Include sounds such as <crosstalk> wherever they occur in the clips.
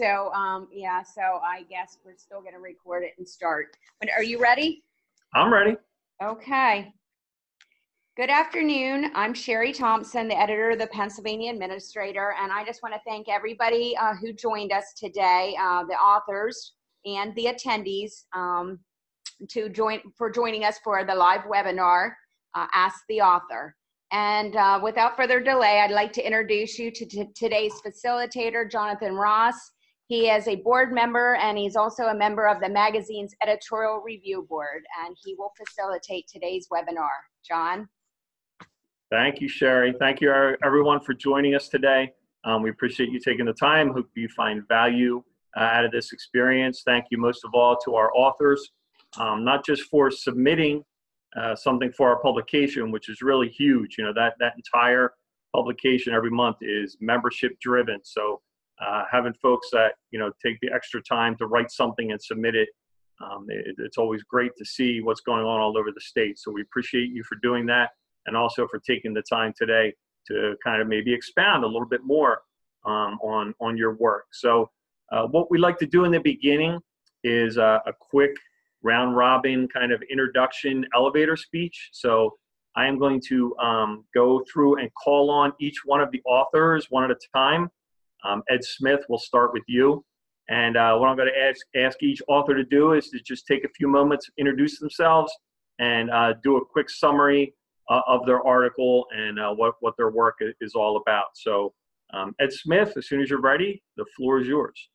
So, um, yeah, so I guess we're still going to record it and start. But are you ready? I'm ready. Okay. Good afternoon. I'm Sheri Thompson, the editor of the Pennsylvania Administrator, and I just want to thank everybody uh, who joined us today, uh, the authors and the attendees, um, to join for joining us for the live webinar, uh, Ask the Author. And uh, without further delay, I'd like to introduce you to today's facilitator, Jonathan Ross. He is a board member and he's also a member of the magazine's editorial review board, and he will facilitate today's webinar. John? Thank you, Sheri. Thank you, er, everyone, for joining us today. Um, we appreciate you taking the time. Hope you find value uh, out of this experience. Thank you most of all to our authors, um, not just for submitting uh, something for our publication, which is really huge. You know, that, that entire publication every month is membership driven. So uh, having folks that, you know, take the extra time to write something and submit it, um, it, it's always great to see what's going on all over the state. So we appreciate you for doing that and also for taking the time today to kind of maybe expound a little bit more um, on, on your work. So uh, what we like to do in the beginning is uh, a quick round robin kind of introduction elevator speech. So I am going to um, go through and call on each one of the authors one at a time. Um, Ed Smith, we'll start with you. And uh, what I'm going to ask, ask each author to do is to just take a few moments, introduce themselves, and uh, do a quick summary uh, of their article and uh, what, what their work is all about. So, um, Ed Smith, as soon as you're ready, the floor is yours.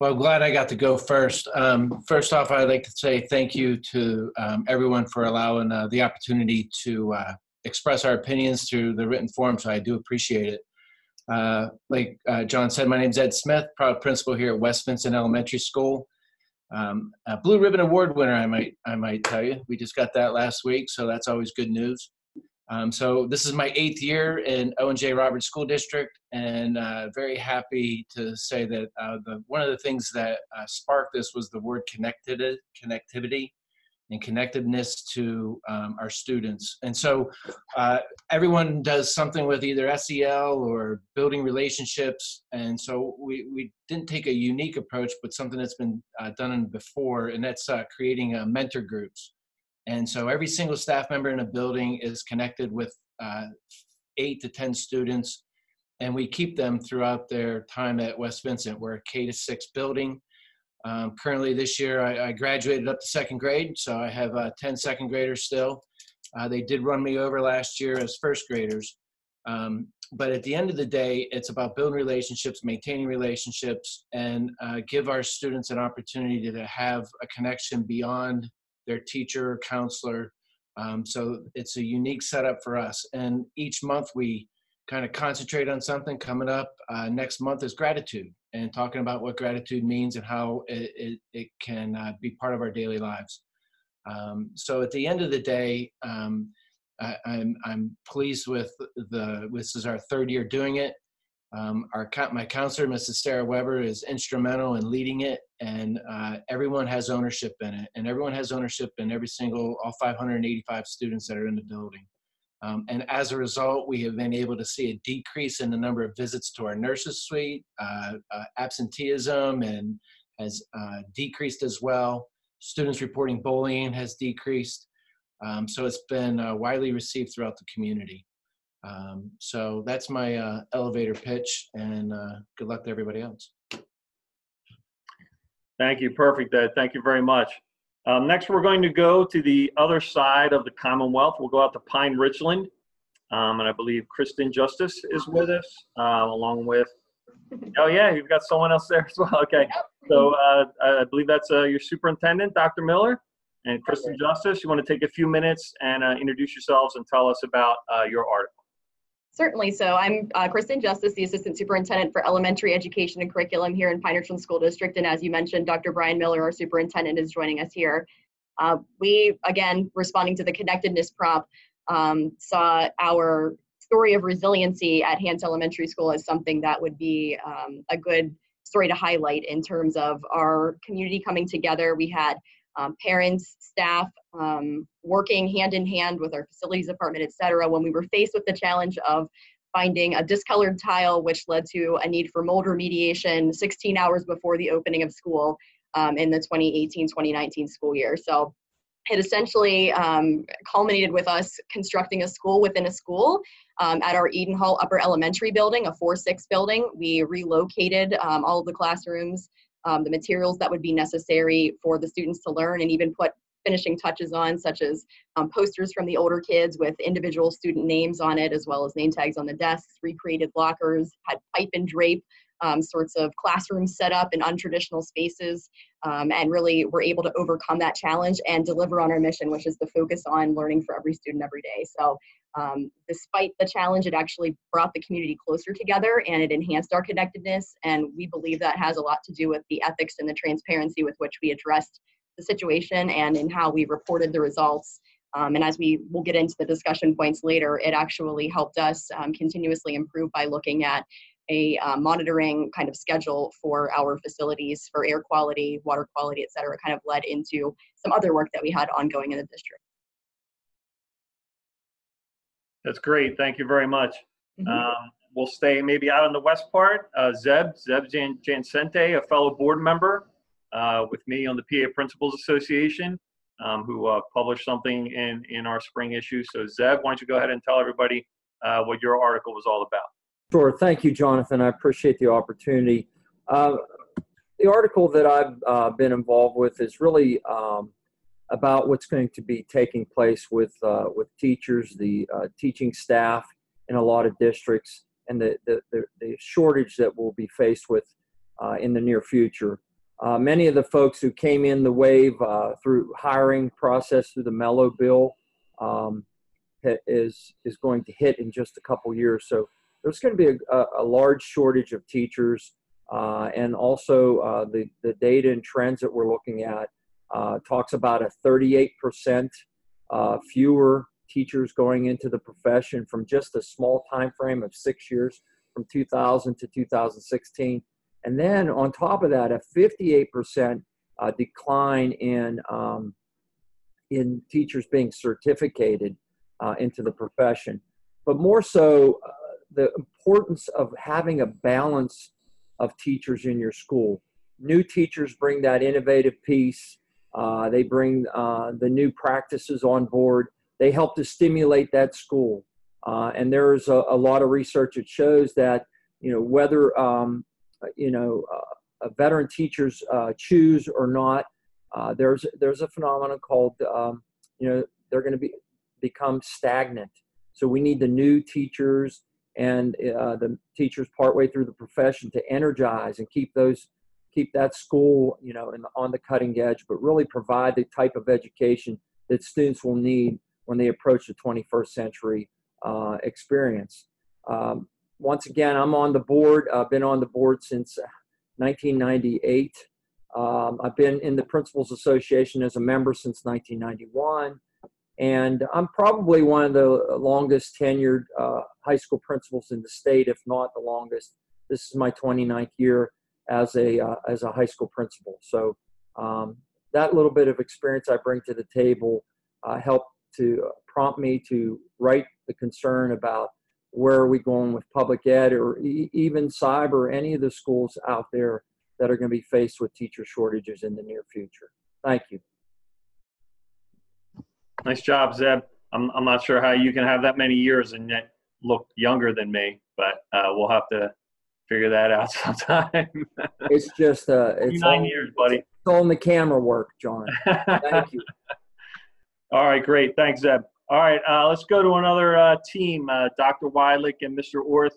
Well, glad I got to go first. Um, first off, I'd like to say thank you to um, everyone for allowing uh, the opportunity to uh, express our opinions through the written form, so I do appreciate it. Uh, like uh, John said, my name is Ed Smith, proud principal here at West Vincent Elementary School. Um, a Blue Ribbon Award winner, I might, I might tell you. We just got that last week, so that's always good news. Um, so this is my eighth year in Owen J. Roberts School District, and uh, very happy to say that uh, the one of the things that uh, sparked this was the word connected connectivity and connectedness to um, our students. And so uh, everyone does something with either SEL or building relationships. And so we, we didn't take a unique approach, but something that's been uh, done before, and that's uh, creating mentor groups. And so every single staff member in a building is connected with uh, eight to 10 students, and we keep them throughout their time at West Vincent. We're a K to six building. Um, currently this year, I, I, graduated up to second grade, so I have uh, 10 second graders still. Uh, they did run me over last year as first graders. Um, but at the end of the day, it's about building relationships, maintaining relationships, and uh, give our students an opportunity to have a connection beyond their teacher, or counselor. Um, so it's a unique setup for us. And each month we kind of concentrate on something coming up. Uh, next month is gratitude and talking about what gratitude means and how it, it, it can uh, be part of our daily lives. Um, so at the end of the day, um, I, I'm, I'm pleased with the, this is our third year doing it. Um, our my counselor, Mrs. Sarah Weber, is instrumental in leading it, and uh, everyone has ownership in it, and everyone has ownership in every single all 585 students that are in the building. Um, and as a result, we have been able to see a decrease in the number of visits to our nurses suite. Uh, uh, absenteeism and has uh, decreased as well. Students reporting bullying has decreased. Um, so it's been uh, widely received throughout the community. Um, so that's my uh, elevator pitch, and uh, good luck to everybody else. Thank you. Perfect. Thank you very much. Um, next, we're going to go to the other side of the Commonwealth. We'll go out to Pine Richland, um, and I believe Kristen Justice is with us, uh, along with. <laughs> Oh yeah, you've got someone else there as well. <laughs> Okay, so uh, I believe that's uh, your superintendent, Dr. Miller, and Kristen Justice. You want to take a few minutes and uh, introduce yourselves and tell us about uh, your article. Certainly. So I'm uh, Kristen Justice, the Assistant Superintendent for Elementary Education and Curriculum here in Pine School District. And as you mentioned, Dr. Brian Miller, our superintendent, is joining us here. Uh, we, again, responding to the connectedness prop, um, saw our story of resiliency at Hance Elementary School as something that would be um, a good story to highlight in terms of our community coming together. We had um, parents, staff, um, working hand in hand with our facilities department, et cetera, when we were faced with the challenge of finding a discolored tile, which led to a need for mold remediation 16 hours before the opening of school um, in the 2018-2019 school year. So it essentially um, culminated with us constructing a school within a school um, at our Eden Hall Upper Elementary building, a 4-6 building. We relocated um, all of the classrooms, um, the materials that would be necessary for the students to learn, and even put finishing touches on, such as um, posters from the older kids with individual student names on it, as well as name tags on the desks, recreated lockers, had pipe and drape um, sorts of classrooms set up in untraditional spaces, um, and really were able to overcome that challenge and deliver on our mission, which is the focus on learning for every student every day. So, um, despite the challenge, it actually brought the community closer together and it enhanced our connectedness. And we believe that has a lot to do with the ethics and the transparency with which we addressed the situation and in how we reported the results. Um, and as we will get into the discussion points later, it actually helped us um, continuously improve by looking at a uh, monitoring kind of schedule for our facilities for air quality, water quality, et cetera, kind of led into some other work that we had ongoing in the district. That's great. Thank you very much. Mhm. Um, we'll stay maybe out on the west part. Uh, Zeb, Zeb Jan- Jancente, a fellow board member uh, with me on the PA Principals Association, um, who uh, published something in, in our spring issue. So, Zeb, why don't you go ahead and tell everybody uh, what your article was all about? Sure. Thank you, Jonathan. I appreciate the opportunity. Uh, the article that I've uh, been involved with is really um, about what's going to be taking place with uh, with teachers, the uh, teaching staff in a lot of districts, and the the, the, the shortage that we'll be faced with uh, in the near future. Uh, many of the folks who came in the wave through hiring process through the Mello bill um, is is going to hit in just a couple years. So there's going to be a, a, large shortage of teachers, uh, and also uh, the the data and trends that we're looking at uh, talks about a 38 percent uh, fewer teachers going into the profession from just a small time frame of six years, from 2000 to 2016, and then on top of that, a 58 percent uh, decline in um, in teachers being certificated uh, into the profession. But more so, the importance of having a balance of teachers in your school. New teachers bring that innovative piece. Uh, they bring uh, the new practices on board. They help to stimulate that school. Uh, and there's a, a, lot of research that shows that, you know, whether, um, you know, uh, veteran teachers uh, choose or not, uh, there's, there's a phenomenon called, um, you know, they're going to be become stagnant. So we need the new teachers and uh, the teachers partway through the profession to energize and keep those keep that school you know the, on the cutting edge but really provide the type of education that students will need when they approach the 21st century uh, experience. Um, once again i'm on the board i've been on the board since 1998 um, i've been in the principals association as a member since 1991 and I'm probably one of the longest tenured uh, high school principals in the state, if not the longest. This is my 29th year as a uh, as a high school principal. So um, that little bit of experience I bring to the table uh, helped to prompt me to write the concern about where are we going with public ed or e- even cyber, any of the schools out there that are going to be faced with teacher shortages in the near future. Thank you. Nice job, Zeb. I'm, I'm not sure how you can have that many years and yet look younger than me, but uh, we'll have to figure that out <laughs> sometime. it's just uh, it's nine all, years, buddy. It's all in the camera work, John. Thank you. <laughs> all right, great. Thanks, Zeb. All right, uh, let's go to another uh, team, uh, Dr. Weidlich and Mr. Orth,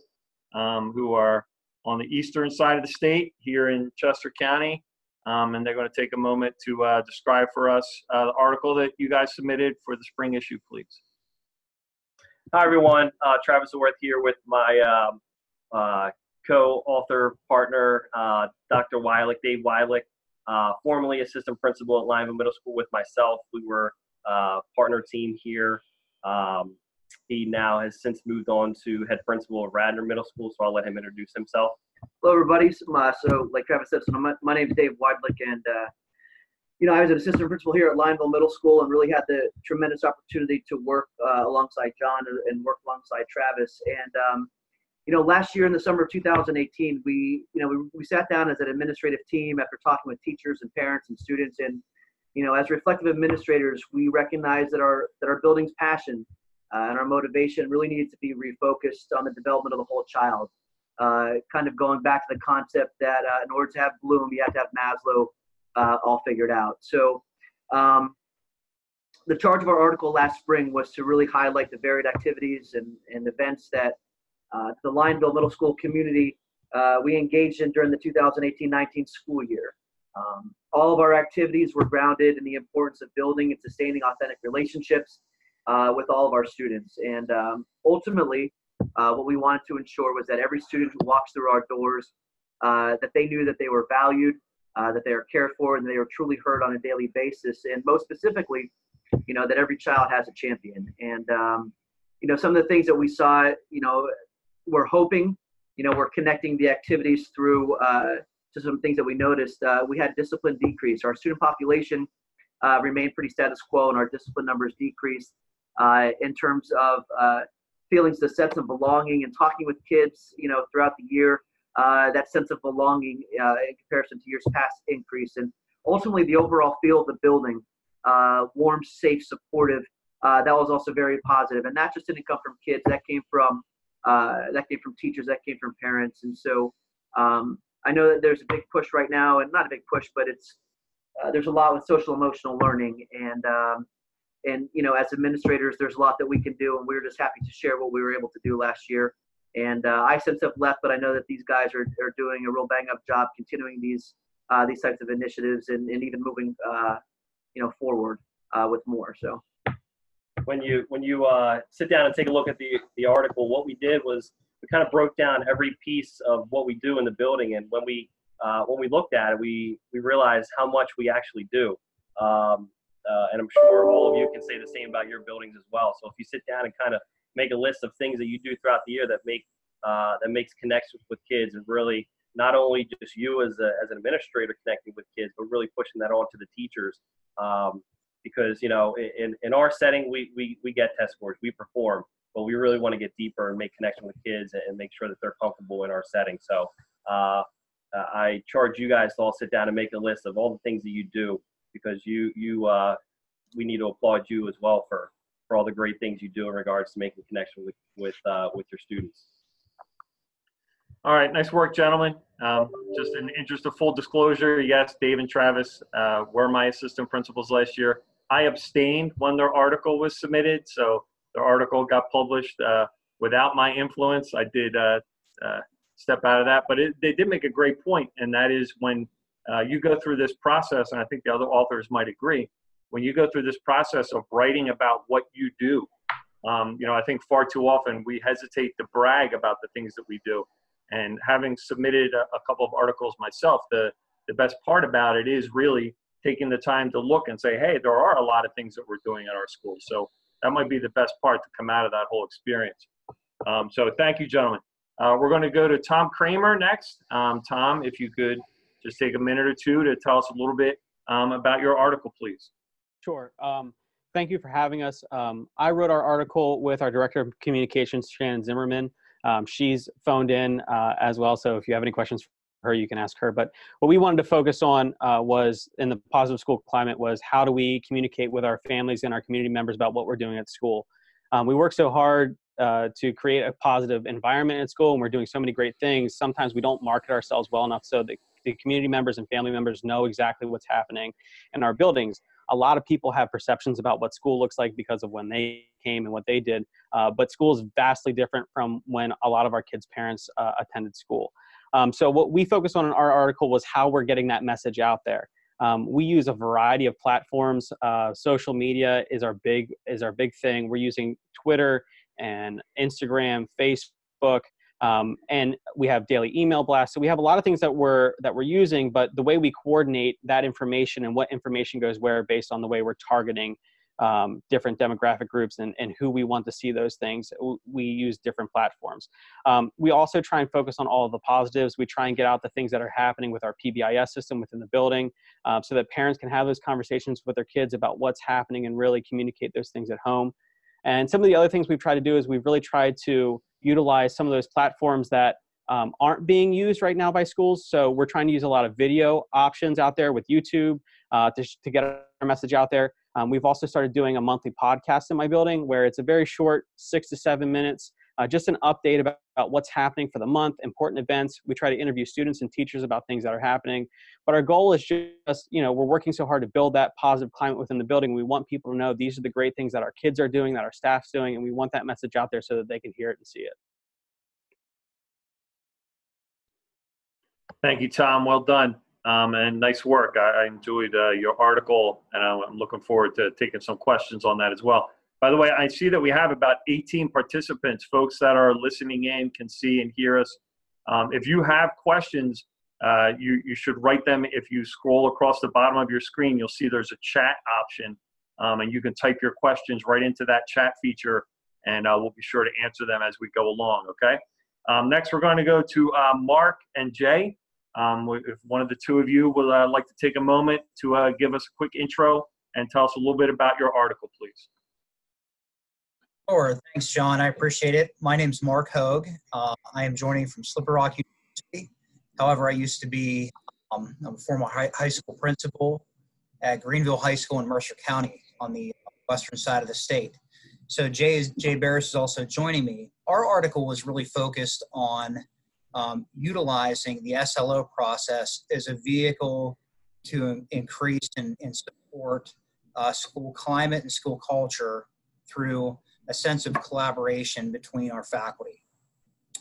um, who are on the eastern side of the state here in Chester County um, and they're going to take a moment to uh, describe for us uh, the article that you guys submitted for the spring issue, please. Hi, everyone. Uh, Travis Orth here with my um, uh, co-author partner, uh, Dr. Weidlich, Dave Weidlich, uh, formerly assistant principal at Lionville Middle School with myself. We were partner team here. Um, he now has since moved on to head principal of Radnor Middle School, so I'll let him introduce himself. Hello, everybody. Uh, so, like Travis said, so my, my name is Dave Weidlich, and uh, you know, I was an assistant principal here at Lionville Middle School, and really had the tremendous opportunity to work uh, alongside John and work alongside Travis. And um, you know, last year in the summer of 2018, we, you know, we, we sat down as an administrative team after talking with teachers and parents and students. And, you know, as reflective administrators, we recognize that our, that our building's passion uh, and our motivation really needed to be refocused on the development of the whole child. Uh, kind of going back to the concept that uh, in order to have Bloom, you have to have Maslow uh, all figured out. So, um, the charge of our article last spring was to really highlight the varied activities and, and events that uh, the Lionville Middle School community uh, we engaged in during the 2018-19 school year. Um, all of our activities were grounded in the importance of building and sustaining authentic relationships uh, with all of our students. And um, ultimately, uh, what we wanted to ensure was that every student who walks through our doors, uh, that they knew that they were valued, uh, that they are cared for, and they were truly heard on a daily basis. And most specifically, you know, that every child has a champion. And, um, you know, some of the things that we saw, you know, we're hoping, you know, we're connecting the activities through uh, to some things that we noticed. Uh, we had discipline decrease. Our student population uh, remained pretty status quo, and our discipline numbers decreased in terms of feelings, the sense of belonging, and talking with kids, you know, throughout the year. Uh, that sense of belonging in comparison to years past increase, and ultimately the overall feel of the building, warm, safe, supportive. that was also very positive, and that just didn't come from kids. That came from uh, that came from teachers, that came from parents, and so um, I know that there's a big push right now, and not a big push, but it's uh, there's a lot with social emotional learning, and um, and you know as administrators, there's a lot that we can do, and we are just happy to share what we were able to do last year. And uh, I since have left, but I know that these guys are, are doing a real bang up job continuing these uh, these types of initiatives and, and even moving uh, you know forward uh, with more. So when you when you uh, sit down and take a look at the the article, what we did was we kind of broke down every piece of what we do in the building, and when we uh, when we looked at it, we we realized how much we actually do. Um, uh, and I'm sure all of you can say the same about your buildings as well. So if you sit down and kind of make a list of things that you do throughout the year that make uh, that makes connections with kids and really not only just you as, a, as an administrator connecting with kids, but really pushing that on to the teachers. Um, because you know in, in our setting we, we, we get test scores we perform but we really want to get deeper and make connection with kids and make sure that they're comfortable in our setting so uh, i charge you guys to all sit down and make a list of all the things that you do because you you uh, we need to applaud you as well for for all the great things you do in regards to making connection with with uh, with your students all right, nice work, gentlemen. Um, just in interest of full disclosure, yes, Dave and Travis uh, were my assistant principals last year. I abstained when their article was submitted, so their article got published uh, without my influence. I did uh, uh, step out of that, but it, they did make a great point, and that is when uh, you go through this process, and I think the other authors might agree, when you go through this process of writing about what you do, um, you know, I think far too often we hesitate to brag about the things that we do. And having submitted a, a couple of articles myself, the the best part about it is really taking the time to look and say, hey, there are a lot of things that we're doing at our school. So that might be the best part to come out of that whole experience. Um, so thank you, gentlemen. Uh, we're going to go to Tom Kramer next. Um, Tom, if you could just take a minute or two to tell us a little bit um, about your article, please. Sure. Um, thank you for having us. Um, I wrote our article with our Director of Communications, Shannon Zimmerman. Um, she's phoned in uh, as well, so if you have any questions for her, you can ask her. But what we wanted to focus on uh, was in the positive school climate was how do we communicate with our families and our community members about what we're doing at school. Um, we work so hard uh, to create a positive environment at school, and we're doing so many great things. Sometimes we don't market ourselves well enough so that the community members and family members know exactly what's happening in our buildings. A lot of people have perceptions about what school looks like because of when they came and what they did, uh, but school is vastly different from when a lot of our kids' parents uh, attended school. Um, so what we focused on in our article was how we're getting that message out there. Um, we use a variety of platforms. Uh, social media is our big is our big thing. We're using Twitter and Instagram, Facebook, um, and we have daily email blasts. So we have a lot of things that we're that we're using. But the way we coordinate that information and what information goes where based on the way we're targeting um, different demographic groups and, and who we want to see those things, we use different platforms. Um, we also try and focus on all of the positives. We try and get out the things that are happening with our PBIS system within the building uh, so that parents can have those conversations with their kids about what's happening and really communicate those things at home. And some of the other things we've tried to do is we've really tried to utilize some of those platforms that um, aren't being used right now by schools. So we're trying to use a lot of video options out there with YouTube uh, to, to get our message out there. Um, we've also started doing a monthly podcast in my building where it's a very short, six to seven minutes, uh, just an update about, about what's happening for the month, important events. We try to interview students and teachers about things that are happening. But our goal is just, you know, we're working so hard to build that positive climate within the building. We want people to know these are the great things that our kids are doing, that our staff's doing, and we want that message out there so that they can hear it and see it. Thank you, Tom. Well done. Um, and nice work. I, I enjoyed uh, your article, and I'm looking forward to taking some questions on that as well. By the way, I see that we have about 18 participants. Folks that are listening in can see and hear us. Um, if you have questions, uh, you, you should write them. If you scroll across the bottom of your screen, you'll see there's a chat option, um, and you can type your questions right into that chat feature, and uh, we'll be sure to answer them as we go along, okay? Um, next, we're going to go to uh, Mark and Jay. Um, if one of the two of you would uh, like to take a moment to uh, give us a quick intro and tell us a little bit about your article, please. Sure. Thanks, John. I appreciate it. My name is Mark Hogue. Uh, I am joining from Slippery Rock University. However, I used to be um, I'm a former high, high school principal at Greenville High School in Mercer County on the western side of the state. So Jay, is, Jay Barris is also joining me. Our article was really focused on um, utilizing the SLO process as a vehicle to increase and, and support uh, school climate and school culture through a sense of collaboration between our faculty.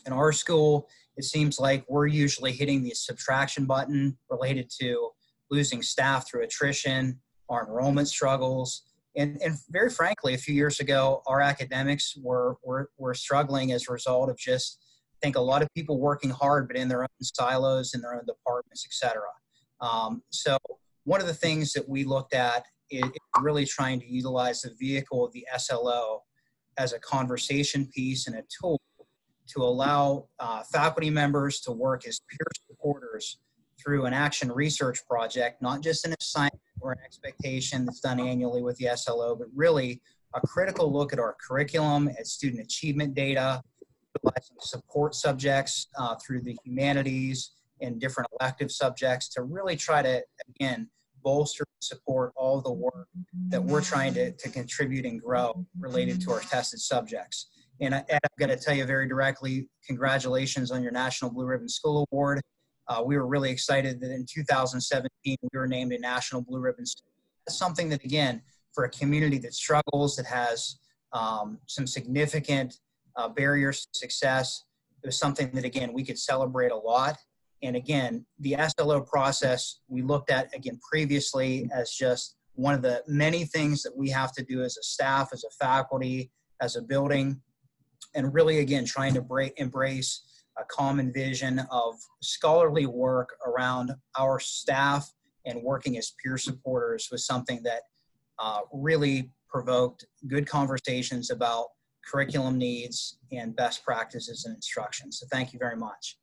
In our school, it seems like we're usually hitting the subtraction button related to losing staff through attrition, our enrollment struggles, and, and very frankly, a few years ago, our academics were, were, were struggling as a result of just I think a lot of people working hard, but in their own silos, in their own departments, etc. Um, so one of the things that we looked at is really trying to utilize the vehicle of the SLO as a conversation piece and a tool to allow uh, faculty members to work as peer supporters through an action research project, not just an assignment or an expectation that's done annually with the SLO, but really a critical look at our curriculum, at student achievement data, support subjects uh, through the humanities and different elective subjects to really try to, again, bolster and support all the work that we're trying to, to contribute and grow related to our tested subjects. And I, have got to tell you very directly, congratulations on your National Blue Ribbon School Award. Uh, we were really excited that in 2017 we were named a National Blue Ribbon School. That's something that, again, for a community that struggles, that has um, some significant uh, barriers to success. It was something that, again, we could celebrate a lot. And again, the SLO process we looked at, again, previously as just one of the many things that we have to do as a staff, as a faculty, as a building, and really, again, trying to break, embrace a common vision of scholarly work around our staff and working as peer supporters was something that uh, really provoked good conversations about curriculum needs, and best practices and instruction. So thank you very much.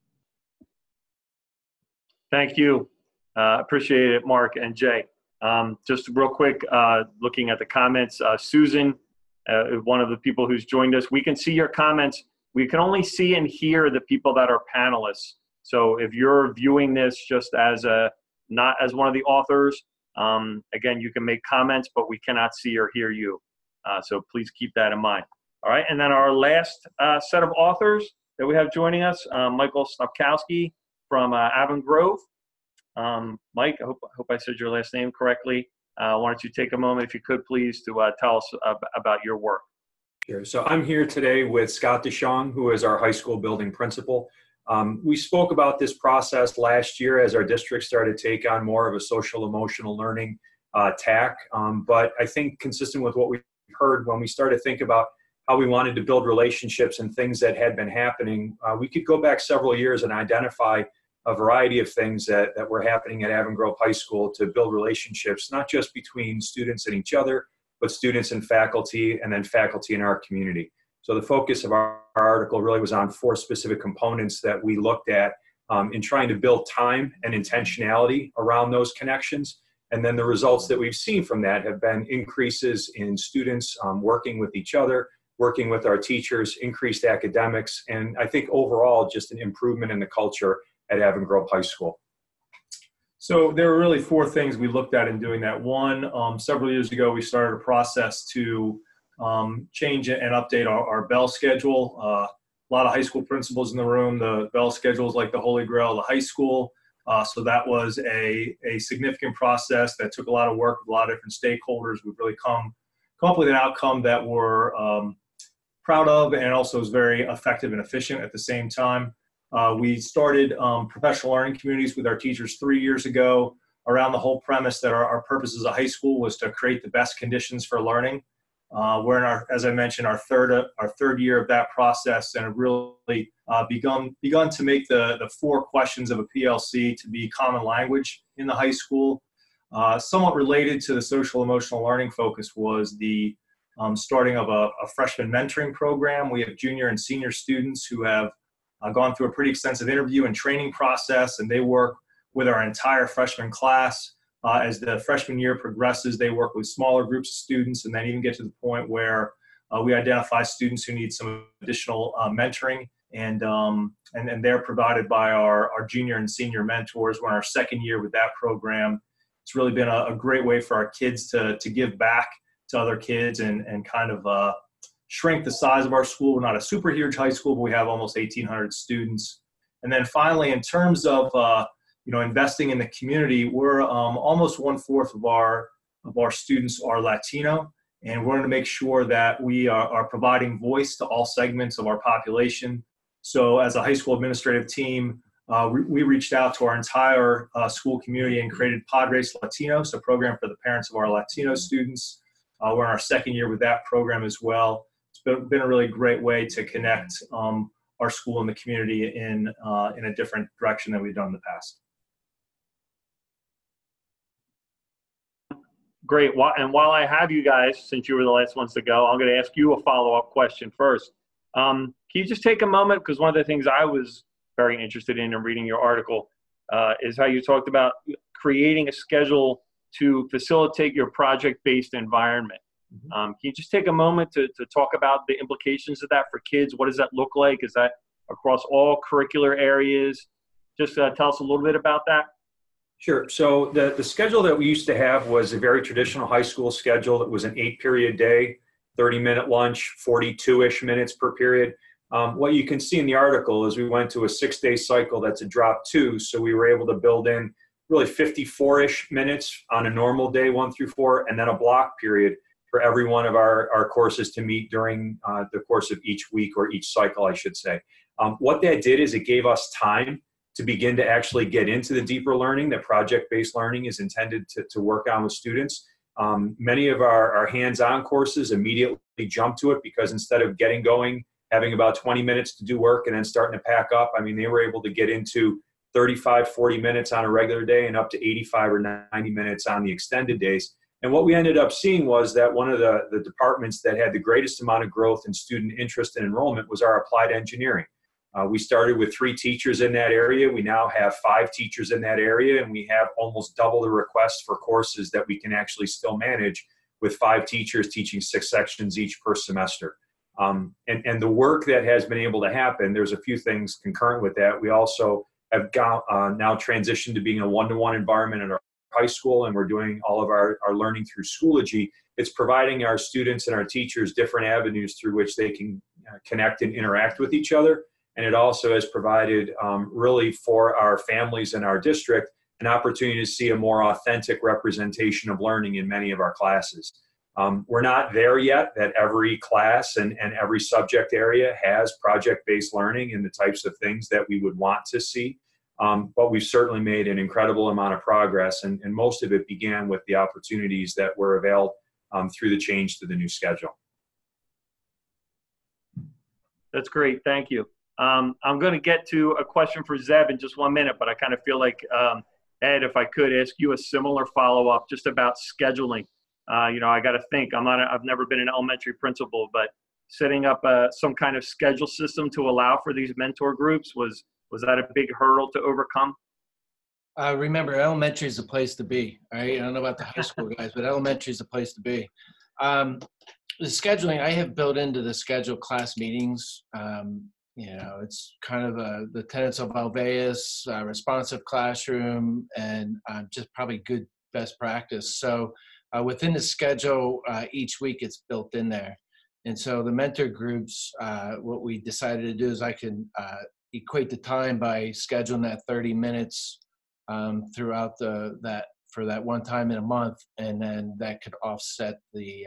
Thank you. Uh, appreciate it, Mark and Jay. Um, just real quick, uh, looking at the comments, uh, Susan, uh, one of the people who's joined us, we can see your comments. We can only see and hear the people that are panelists. So if you're viewing this just as a not as one of the authors, um, again, you can make comments, but we cannot see or hear you. Uh, so please keep that in mind. All right, and then our last uh, set of authors that we have joining us, Michael Snopkowski from uh, Avon Grove. Um, Mike, I hope, I hope I said your last name correctly. Uh, why don't you take a moment, if you could, please, to uh, tell us ab- about your work. Sure. So I'm here today with Scott DeShong, who is our high school building principal. Um, we spoke about this process last year as our district started to take on more of a social emotional learning uh, tack. Um, but I think consistent with what we heard when we started to think about how we wanted to build relationships and things that had been happening, uh, we could go back several years and identify a variety of things that, that were happening at Avon Grove High School to build relationships, not just between students and each other, but students and faculty, and then faculty in our community. So the focus of our, our article really was on four specific components that we looked at um, in trying to build time and intentionality around those connections. And then the results that we've seen from that have been increases in students um, working with each other, working with our teachers, increased academics, and I think overall just an improvement in the culture at Avon Grove High School. So there were really four things we looked at in doing that. One, um, several years ago, we started a process to um, change and update our, our bell schedule. Uh, a lot of high school principals in the room. The bell schedule is like the holy grail of the high school. Uh, so that was a, a significant process that took a lot of work with a lot of different stakeholders. We've really come, come up with an outcome that we're um, proud of and also is very effective and efficient at the same time. Uh, we started um, professional learning communities with our teachers three years ago around the whole premise that our, our purpose as a high school was to create the best conditions for learning. Uh, we're in our, as I mentioned, our third our third year of that process, and have really uh, begun begun to make the the four questions of a PLC to be common language in the high school. Uh, somewhat related to the social emotional learning focus was the um, starting of a, a, freshman mentoring program. We have junior and senior students who have uh, gone through a pretty extensive interview and training process, and they work with our entire freshman class. Uh, as the freshman year progresses, they work with smaller groups of students and then even get to the point where uh, we identify students who need some additional uh, mentoring and, um, and, and they're provided by our, our junior and senior mentors. We're in our second year with that program. It's really been a, a great way for our kids to, to give back to other kids and, and kind of uh, shrink the size of our school. We're not a super huge high school, but we have almost 1,800 students. And then finally, in terms of uh, you know investing in the community, we're um, almost one fourth of our of our students are Latino, and we're going to make sure that we are, are, providing voice to all segments of our population. So, as a high school administrative team, uh, we, we, reached out to our entire uh, school community and created Padres Latinos, a program for the parents of our Latino students. Uh, we're in our second year with that program as well been, a really great way to connect um, our school and the community in, uh, in a different direction than we've done in the past. Great. And while I have you guys, since you were the last ones to go, I'm going to ask you a follow up question first. Um, can you just take a moment? Because one of the things I was very interested in in reading your article uh, is how you talked about creating a schedule to facilitate your project based environment. Mm-hmm. Um, can you just take a moment to, to talk about the implications of that for kids? What does that look like? Is that across all curricular areas? Just uh, tell us a little bit about that. Sure. So the, the schedule that we used to have was a very traditional high school schedule. It was an eight period day, 30 minute lunch, 42 ish minutes per period. Um, what you can see in the article is we went to a six day cycle that's a drop two. So we were able to build in really 54 ish minutes on a normal day, one through four, and then a block period for every one of our, our courses to meet during uh, the course of each week or each cycle, I should say. Um, what that did is it gave us time to begin to actually get into the deeper learning that project-based learning is intended to, to work on with students. Um, many of our, our hands-on courses immediately jump to it because instead of getting going, having about 20 minutes to do work and then starting to pack up, I mean, they were able to get into 35, 40 minutes on a regular day and up to 85 or 90 minutes on the extended days. And what we ended up seeing was that one of the, the departments that had the greatest amount of growth in student interest and enrollment was our applied engineering. Uh, we started with three teachers in that area. We now have five teachers in that area, and we have almost double the requests for courses that we can actually still manage with five teachers teaching six sections each per semester. Um, and, and the work that has been able to happen, there's a few things concurrent with that. We also have got, uh, now transitioned to being a one to one environment in our high school and we're doing all of our, our learning through Schoology, it's providing our students and our teachers different avenues through which they can uh, connect and interact with each other. And it also has provided um, really for our families in our district an opportunity to see a more authentic representation of learning in many of our classes. Um, we're not there yet that every class and, and every subject area has project based learning and the types of things that we would want to see. Um, but we've certainly made an incredible amount of progress, and, and, most of it began with the opportunities that were availed um, through the change to the new schedule. That's great. Thank you. Um, I'm going to get to a question for Zeb in just one minute, but I kind of feel like, um, Ed, if I could ask you a similar follow up just about scheduling. Uh, you know, I got to think. I'm not. A, I've never been an elementary principal, but setting up a, uh, some kind of schedule system to allow for these mentor groups was was that a big hurdle to overcome? Uh, remember, elementary is a place to be. Right? I don't know about the high school guys, but elementary is a place to be. Um, the scheduling I have built into the schedule class meetings. Um, you know, it's kind of a, the tenets of Alveus, uh, responsive classroom, and uh, just probably good best practice. So uh, within the schedule, uh, each week it's built in there. And so the mentor groups, uh, what we decided to do is I can equate the time by scheduling that 30 minutes um, throughout the that for that one time in a month, and then that could offset the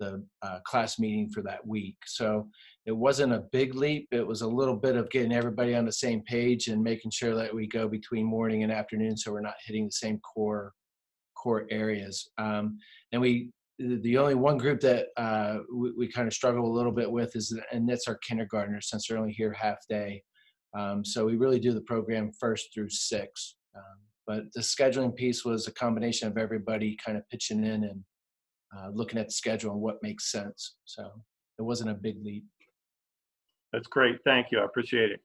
the uh, class meeting for that week. So it wasn't a big leap. It was a little bit of getting everybody on the same page and making sure that we go between morning and afternoon, so we're not hitting the same core core areas. Um, and we the only one group that uh, we, we kind of struggle a little bit with is and that's our kindergartners since they're only here half day. Um, so we really do the program first through six. Um, but the scheduling piece was a combination of everybody kind of pitching in and uh, looking at the schedule and what makes sense. So it wasn't a big leap. That's great. Thank you. I appreciate it.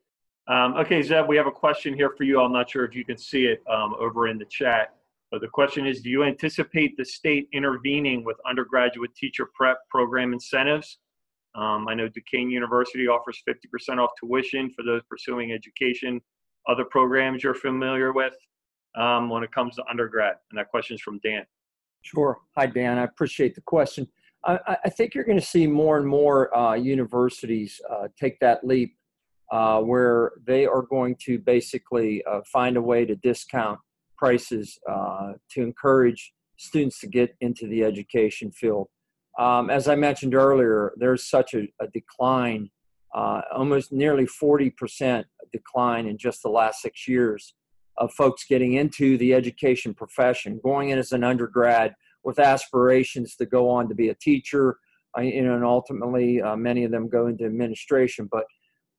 Um, okay, Zeb, we have a question here for you. I'm not sure if you can see it um, over in the chat, but the question is, do you anticipate the state intervening with undergraduate teacher prep program incentives? Um, I know Duquesne University offers 50% off tuition for those pursuing education. Other programs you're familiar with um, when it comes to undergrad? And that question is from Dan. Sure. Hi, Dan. I appreciate the question. I, I think you're going to see more and more uh, universities uh, take that leap uh, where they are going to basically uh, find a way to discount prices uh, to encourage students to get into the education field. Um, as I mentioned earlier, there's such a, a decline, uh, almost nearly 40% decline in just the last six years of folks getting into the education profession, going in as an undergrad with aspirations to go on to be a teacher, uh, you know, and ultimately uh, many of them go into administration. But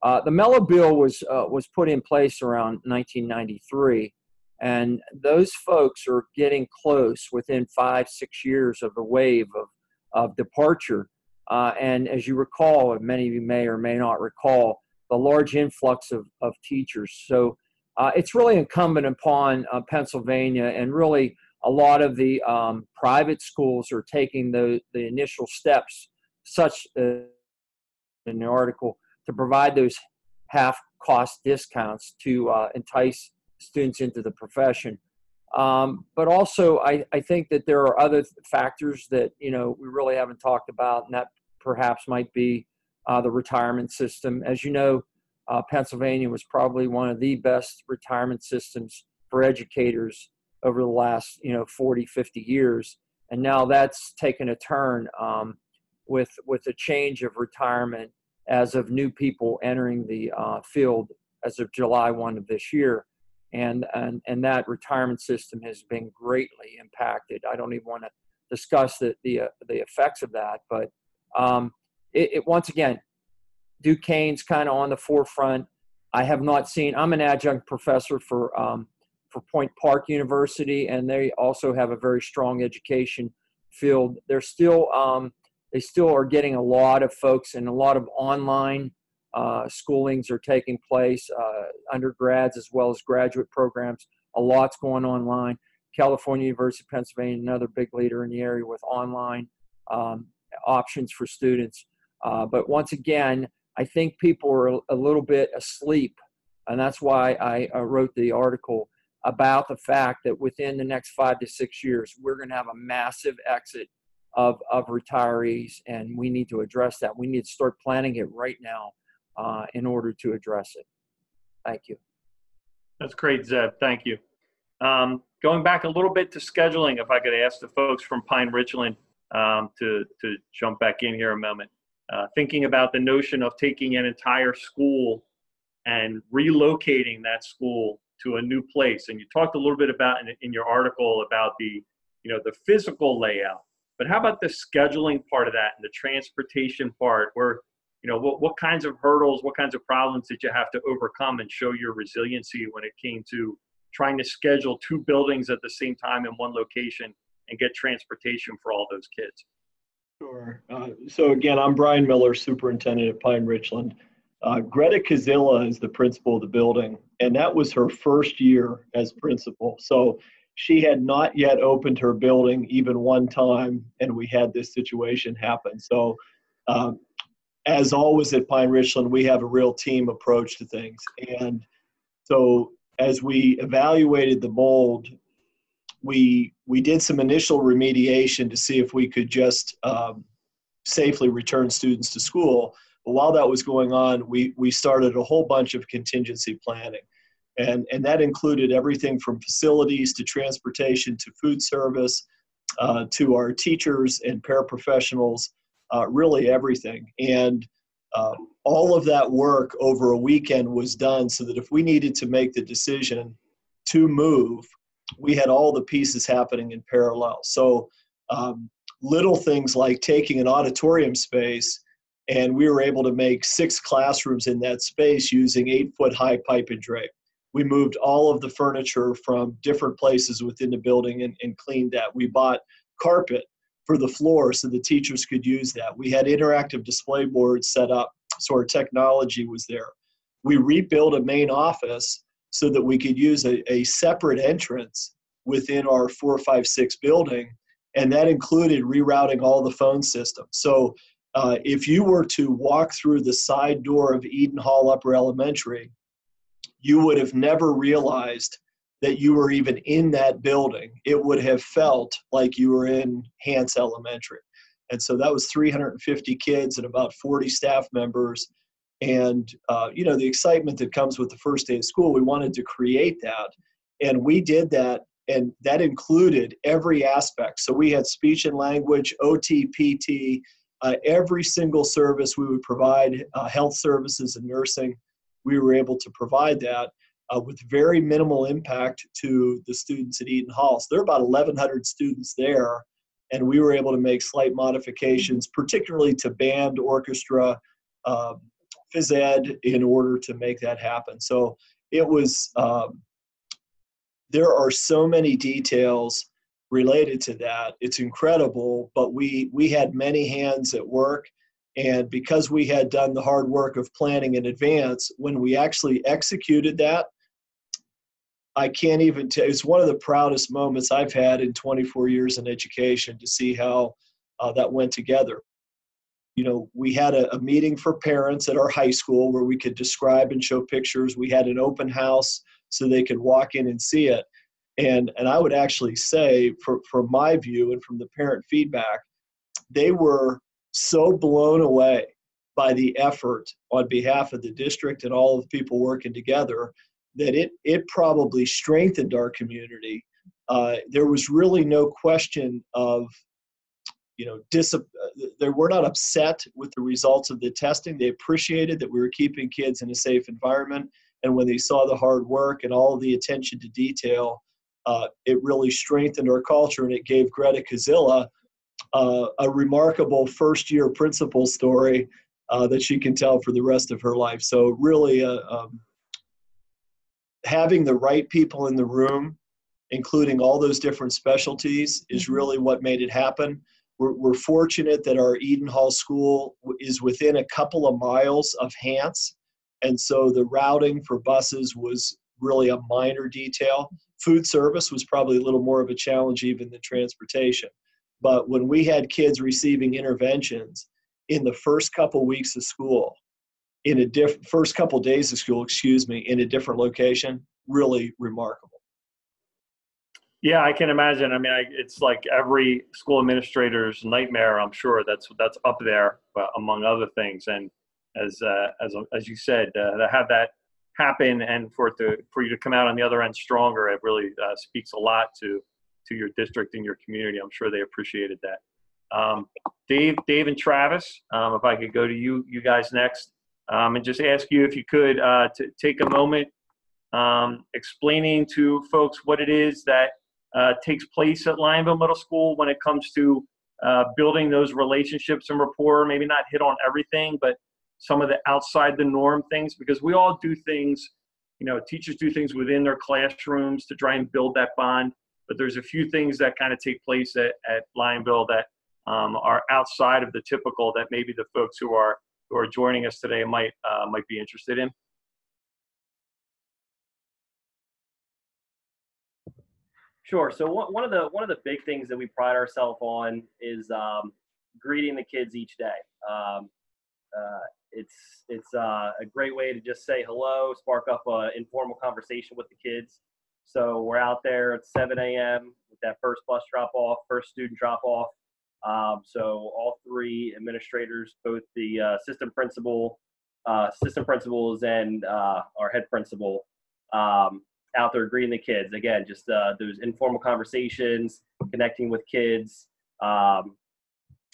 uh, the Mello Bill was uh, was put in place around 1993, and those folks are getting close within five six years of the wave of of departure. Uh, and as you recall, and many of you may or may not recall, the large influx of, of teachers. So uh, it's really incumbent upon uh, Pennsylvania and really a lot of the um, private schools are taking the, the initial steps, such in the article, to provide those half cost discounts to uh, entice students into the profession. Um, but also, I, I think that there are other factors that you know we really haven't talked about, and that perhaps might be uh, the retirement system. As you know, uh, Pennsylvania was probably one of the best retirement systems for educators over the last, you know, 40, 50 years. And now that's taken a turn um, with, with a change of retirement as of new people entering the uh, field as of July 1 of this year. And, and, and that retirement system has been greatly impacted. I don't even want to discuss the, the, uh, the effects of that, but um, it, it, once again, Duquesne's kind of on the forefront. I have not seen. I'm an adjunct professor for um, for Point Park University, and they also have a very strong education field. They're still um, they still are getting a lot of folks, and a lot of online uh, schoolings are taking place, uh, undergrads as well as graduate programs. A lot's going online. California University of Pennsylvania, another big leader in the area with online um, options for students. Uh, but once again, I think people are a little bit asleep. And that's why I, I wrote the article about the fact that within the next five to six years, we're going to have a massive exit of, of retirees, and we need to address that. We need to start planning it right now uh, in order to address it. Thank you. That's great, Zeb. Thank you. Um, going back a little bit to scheduling, if I could ask the folks from Pine Richland um, to, to jump back in here a moment. Uh, thinking about the notion of taking an entire school and relocating that school to a new place. And you talked a little bit about in, in your article about the, you know, the physical layout. But how about the scheduling part of that and the transportation part where, you know, what, what kinds of hurdles, what kinds of problems did you have to overcome and show your resiliency when it came to trying to schedule two buildings at the same time in one location and get transportation for all those kids? Sure. Uh, so again, I'm Brian Miller, superintendent at Pine Richland. Uh, Greta Kazilla is the principal of the building, and that was her first year as principal. So she had not yet opened her building even one time, and we had this situation happen. So, um, as always at Pine Richland, we have a real team approach to things. And so, as we evaluated the mold, we we did some initial remediation to see if we could just um, safely return students to school. But while that was going on, we we started a whole bunch of contingency planning, and and that included everything from facilities to transportation to food service, uh, to our teachers and paraprofessionals, uh, really everything. And uh, all of that work over a weekend was done so that if we needed to make the decision to move we had all the pieces happening in parallel. So um, little things like taking an auditorium space and we were able to make six classrooms in that space using eight foot high pipe and drape. We moved all of the furniture from different places within the building and, and cleaned that. We bought carpet for the floor so the teachers could use that. We had interactive display boards set up so our technology was there. We rebuilt a main office so that we could use a, a separate entrance within our 456 building. And that included rerouting all the phone systems. So uh, if you were to walk through the side door of Eden Hall Upper Elementary, you would have never realized that you were even in that building. It would have felt like you were in Hance Elementary. And so that was 350 kids and about 40 staff members and uh, you know the excitement that comes with the first day of school we wanted to create that and we did that and that included every aspect so we had speech and language ot pt uh, every single service we would provide uh, health services and nursing we were able to provide that uh, with very minimal impact to the students at eden hall so there are about 1100 students there and we were able to make slight modifications particularly to band orchestra um, phys ed in order to make that happen. So it was, um, there are so many details related to that. It's incredible, but we, we had many hands at work. And because we had done the hard work of planning in advance, when we actually executed that, I can't even tell. It's one of the proudest moments I've had in 24 years in education to see how uh, that went together you know, we had a, a, meeting for parents at our high school where we could describe and show pictures. We had an open house so they could walk in and see it. And, and I would actually say, for, from my view and from the parent feedback, they were so blown away by the effort on behalf of the district and all of the people working together that it, it probably strengthened our community. Uh, there was really no question of you know, dis- they were not upset with the results of the testing. They appreciated that we were keeping kids in a safe environment. And when they saw the hard work and all the attention to detail, uh, it really strengthened our culture and it gave Greta Kazilla uh, a remarkable first year principal story uh, that she can tell for the rest of her life. So, really, uh, um, having the right people in the room, including all those different specialties, is mm-hmm. really what made it happen. We're, we're fortunate that our Eden Hall School is within a couple of miles of Hance, and so the routing for buses was really a minor detail. Food service was probably a little more of a challenge even than transportation. But when we had kids receiving interventions in the first couple weeks of school, in a diff- first couple days of school, excuse me, in a different location, really remarkable. Yeah, I can imagine. I mean, I, it's like every school administrator's nightmare. I'm sure that's that's up there, but among other things. And as uh, as as you said, uh, to have that happen and for it to for you to come out on the other end stronger, it really uh, speaks a lot to to your district and your community. I'm sure they appreciated that. Um, Dave, Dave, and Travis, um, if I could go to you, you guys next, um, and just ask you if you could uh, to take a moment um, explaining to folks what it is that uh, takes place at Lionville Middle School when it comes to uh, building those relationships and rapport. Maybe not hit on everything, but some of the outside the norm things because we all do things. You know, teachers do things within their classrooms to try and build that bond. But there's a few things that kind of take place at, at Lionville that um, are outside of the typical that maybe the folks who are who are joining us today might uh, might be interested in. Sure. So one, of the one of the big things that we pride ourselves on is um, greeting the kids each day. Um, uh, it's it's uh, a great way to just say hello, spark up an informal conversation with the kids. So we're out there at 7 a.m. with that first bus drop off, first student drop off. Um, so all three administrators, both the uh, system principal, uh, system principals, and uh, our head principal, um, out there greeting the kids. Again, just uh, those informal conversations, connecting with kids. Um,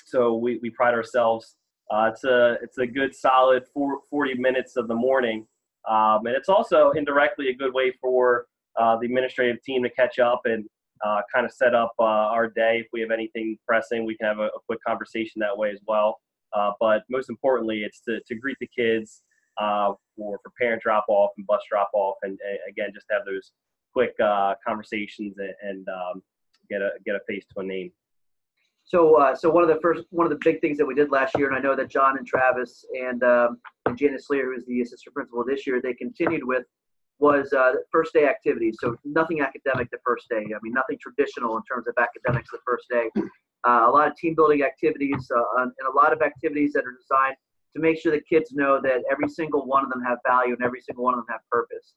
so we, we pride ourselves. Uh, it's a it's a good solid four, 40 minutes of the morning, um, and it's also indirectly a good way for uh, the administrative team to catch up and uh, kind of set up uh, our day. If we have anything pressing, we can have a, a quick conversation that way as well. Uh, but most importantly, it's to, to greet the kids uh, for, for parent drop off and bus drop off, and, and again, just have those quick uh, conversations and, and um, get a get a face to a name. So, uh, so one of the first, one of the big things that we did last year, and I know that John and Travis and, um, and Janice Lear, who is the assistant principal this year, they continued with was uh, first day activities. So nothing academic the first day. I mean, nothing traditional in terms of academics the first day. Uh, a lot of team building activities uh, and a lot of activities that are designed to make sure the kids know that every single one of them have value and every single one of them have purpose.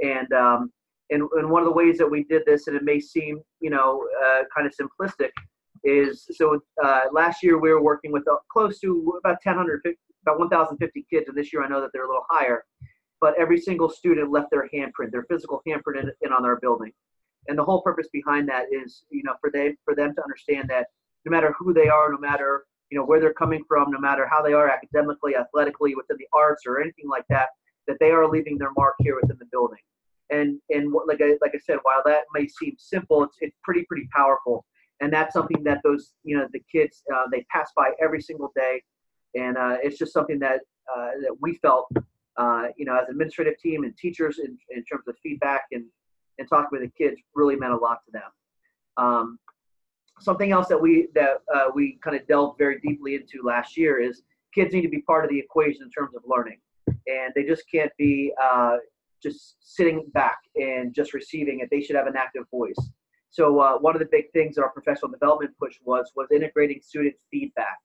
And um, and, and one of the ways that we did this, and it may seem you know uh, kind of simplistic, is so uh, last year we were working with uh, close to about 1,050, about 1,050 kids, and this year I know that they're a little higher but every single student left their handprint, their physical handprint in, in on our building. And the whole purpose behind that is, you know, for they for them to understand that no matter who they are, no matter you know where they're coming from, no matter how they are academically, athletically, within the arts or anything like that, that they are leaving their mark here within the building. And and like I like I said, while that may seem simple, it's it's pretty pretty powerful. And that's something that those you know the kids uh, they pass by every single day, and uh, it's just something that uh, that we felt uh, you know, as administrative team and teachers in, in terms of feedback and, and talking with the kids really meant a lot to them. Um, something else that we that uh, we kind of delved very deeply into last year is kids need to be part of the equation in terms of learning, and they just can't be uh, just sitting back and just receiving it. They should have an active voice. So uh, one of the big things our professional development push was was integrating student feedback.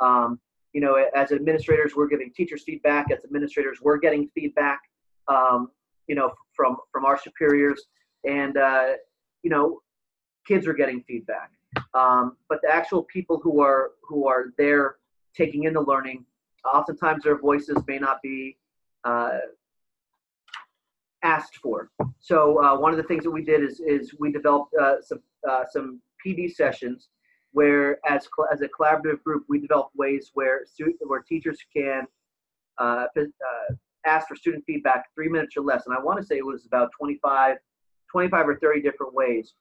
Um, you know, as administrators, we're giving teachers feedback. As administrators, we're getting feedback, um, you know, from from our superiors, and uh, you know, kids are getting feedback. Um, but the actual people who are who are there taking in the learning, oftentimes their voices may not be uh, asked for. So uh, one of the things that we did is is we developed uh, some uh, some PD sessions where as, as a collaborative group, we develop ways where where teachers can uh, uh, ask for student feedback three minutes or less. And I want to say it was about 25, 25 or 30 different ways.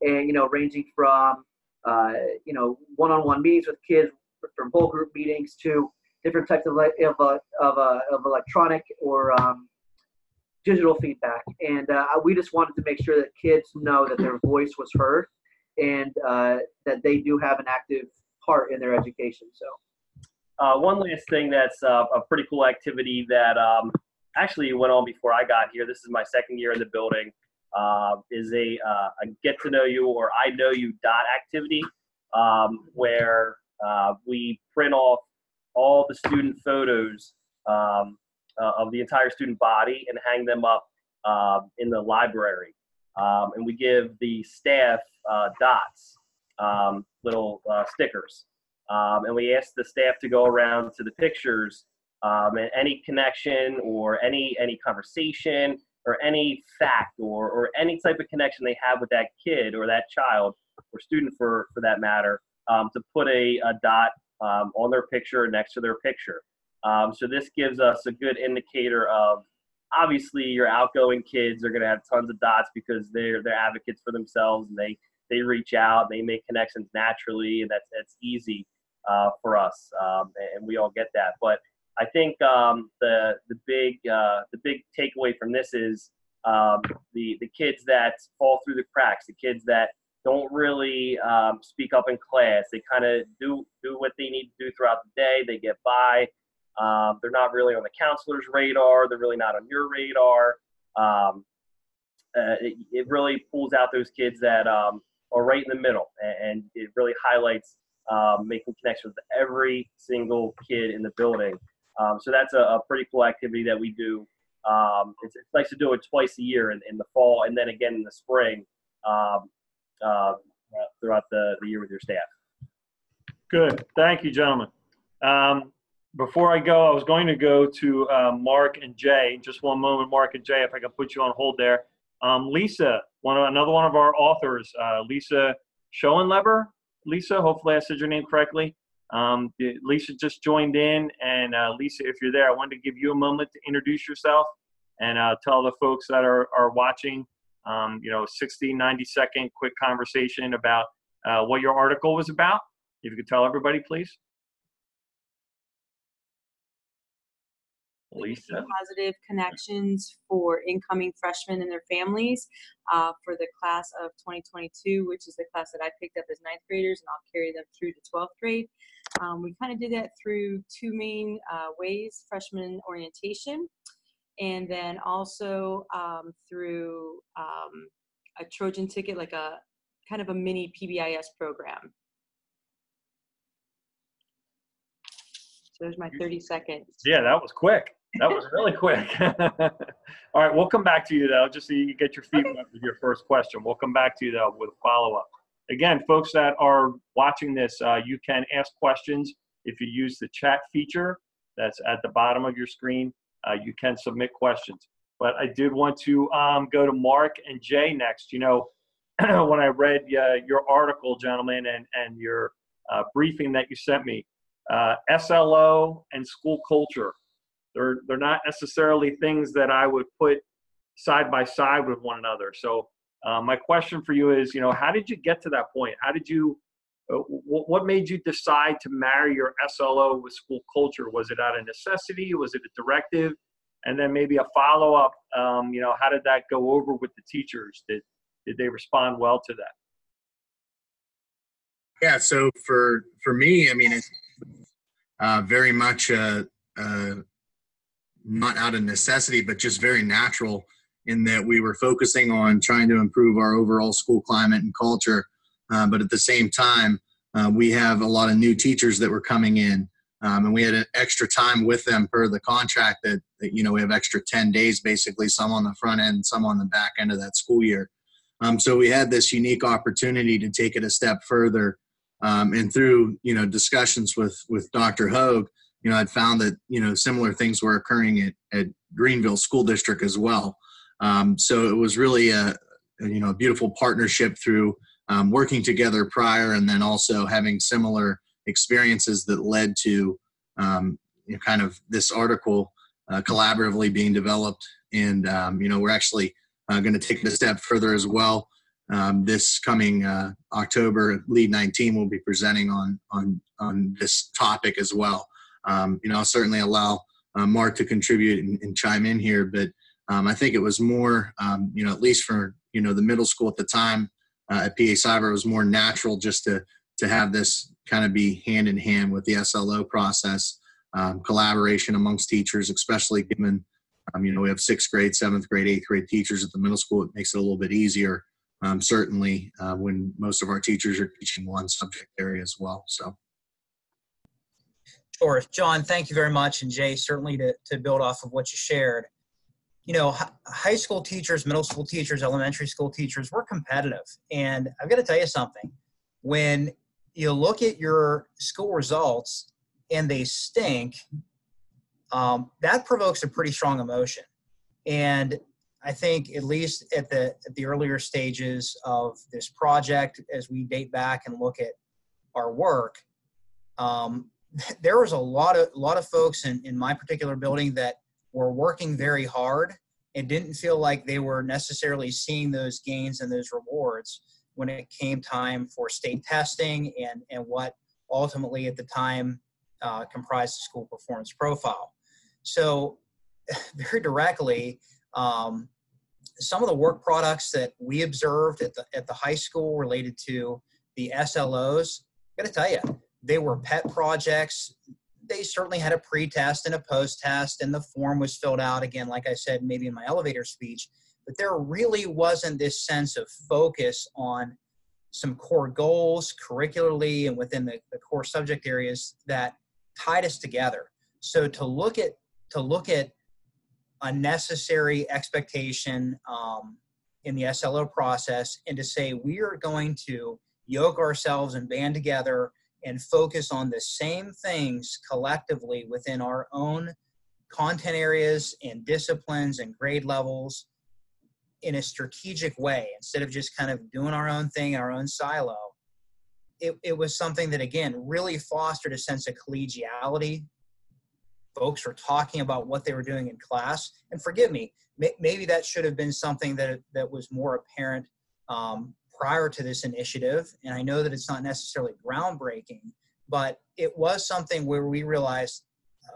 And, you know, ranging from, uh, you know, one-on-one meetings with kids, from whole group meetings to different types of, of, uh, of, uh, of electronic or um, digital feedback. And uh, we just wanted to make sure that kids know that their voice was heard and uh, that they do have an active part in their education. So, uh, one last thing that's uh, a pretty cool activity that um, actually went on before I got here. This is my second year in the building. Uh, is a, uh, a get to know you or I know you dot activity um, where uh, we print off all the student photos um, of the entire student body and hang them up in the library. Um, and we give the staff uh, dots, um, little uh, stickers. Um, and we ask the staff to go around to the pictures um, and any connection or any any conversation or any fact or, or any type of connection they have with that kid or that child or student for, for that matter um, to put a, a dot um, on their picture next to their picture. so this gives us a good indicator of obviously your outgoing kids are going to have tons of dots because they're they're advocates for themselves and they they reach out they make connections naturally and that's that's easy uh, for us um, and we all get that. But I think um, the the big uh, the big takeaway from this is um, the the kids that fall through the cracks the kids that don't really um, speak up in class. They kind of do do what they need to do throughout the day. They get by um, they're not really on the counselor's radar. They're really not on your radar. Um, uh, it, it, really pulls out those kids that um, are right in the middle, and, and it really highlights um, making connections with every single kid in the building. Um, so that's a, a, pretty cool activity that we do. Um, it's, it's, nice to do it twice a year in, in, the fall and then again in the spring uh, throughout the, the year with your staff. Good. Thank you, gentlemen. Um, before I go, I was going to go to uh, Mark and Jay. Just one moment, Mark and Jay, if I can put you on hold there. Um, Lisa, one of, another one of our authors, uh, Lisa Schoenleber. Lisa, hopefully I said your name correctly. Um, Lisa just joined in, and uh, Lisa, if you're there, I wanted to give you a moment to introduce yourself and uh, tell the folks that are, are watching, um, you know, 60, 90 second quick conversation about uh, what your article was about. If you could tell everybody, please. Lisa. Positive connections for incoming freshmen and their families uh, for the class of 2022, which is the class that I picked up as ninth graders, and I'll carry them through to 12th grade. Um, we kind of did that through two main uh, ways freshman orientation, and then also um, through um, a Trojan ticket, like a kind of a mini PBIS program. So there's my 30 seconds. Yeah, that was quick. That was really quick. <laughs> All right, we'll come back to you though, just so you can get your feet wet with your first question. We'll come back to you though with a follow up. Again, folks that are watching this, uh, you can ask questions if you use the chat feature that's at the bottom of your screen. Uh, you can submit questions. But I did want to um, go to Mark and Jay next. You know, <clears throat> when I read uh, your article, gentlemen, and, and your uh, briefing that you sent me, uh, SLO and school culture they're they're not necessarily things that I would put side by side with one another. So uh, my question for you is, you know, how did you get to that point? How did you uh, what made you decide to marry your SLO with school culture? Was it out of necessity? Was it a directive? And then maybe a follow up. Um, you know, how did that go over with the teachers? Did did they respond well to that? Yeah. So for for me, I mean, it's uh, very much a, a not out of necessity, but just very natural in that we were focusing on trying to improve our overall school climate and culture. Uh, but at the same time, uh, we have a lot of new teachers that were coming in. Um, and we had an extra time with them per the contract that, that, you know, we have extra 10 days, basically, some on the front end, some on the back end of that school year. Um, so we had this unique opportunity to take it a step further. Um, and through, you know, discussions with, with Dr. Hogue, you know, I'd found that, you know, similar things were occurring at, at Greenville School District as well. Um, so it was really a, you know, a beautiful partnership through um, working together prior and then also having similar experiences that led to um, you know, kind of this article uh, collaboratively being developed. And, um, you know, we're actually uh, going to take it a step further as well. Um, this coming uh, October, Lead 19 will be presenting on, on, on this topic as well. Um, you know, I'll certainly allow uh, Mark to contribute and, and, chime in here, but um, I think it was more, um, you know, at least for you know the middle school at the time uh, at PA Cyber, it was more natural just to to have this kind of be hand in hand with the SLO process, um, collaboration amongst teachers, especially given um, you know we have sixth grade, seventh grade, eighth grade teachers at the middle school. It makes it a little bit easier. Um, certainly, uh, when most of our teachers are teaching one subject area as well. So. John, thank you very much. And Jay, certainly to, to build off of what you shared. You know, high school teachers, middle school teachers, elementary school teachers, we're competitive. And I've got to tell you something. When you look at your school results and they stink, um, that provokes a pretty strong emotion. And I think at least at the at the earlier stages of this project, as we date back and look at our work, um, there was a lot of lot of folks in, in my particular building that were working very hard and didn't feel like they were necessarily seeing those gains and those rewards when it came time for state testing and and what ultimately at the time uh, comprised the school performance profile. So <laughs> very directly, um, some of the work products that we observed at the at the high school related to the SLOs, I got to tell you, they were pet projects. They certainly had a pre-test and a post-test, and the form was filled out again, like I said, maybe in my elevator speech. but there really wasn't this sense of focus on some core goals curricularly and within the, the core subject areas that tied us together. So to look at to look at a necessary expectation um, in the SLO process and to say we are going to yoke ourselves and band together and focus on the same things collectively within our own content areas and disciplines and grade levels in a strategic way instead of just kind of doing our own thing, our own silo. It, it was something that, again, really fostered a sense of collegiality. Folks were talking about what they were doing in class. And forgive me, may, maybe that should have been something that, that was more apparent um, prior to this initiative. And I know that it's not necessarily groundbreaking, but it was something where we realized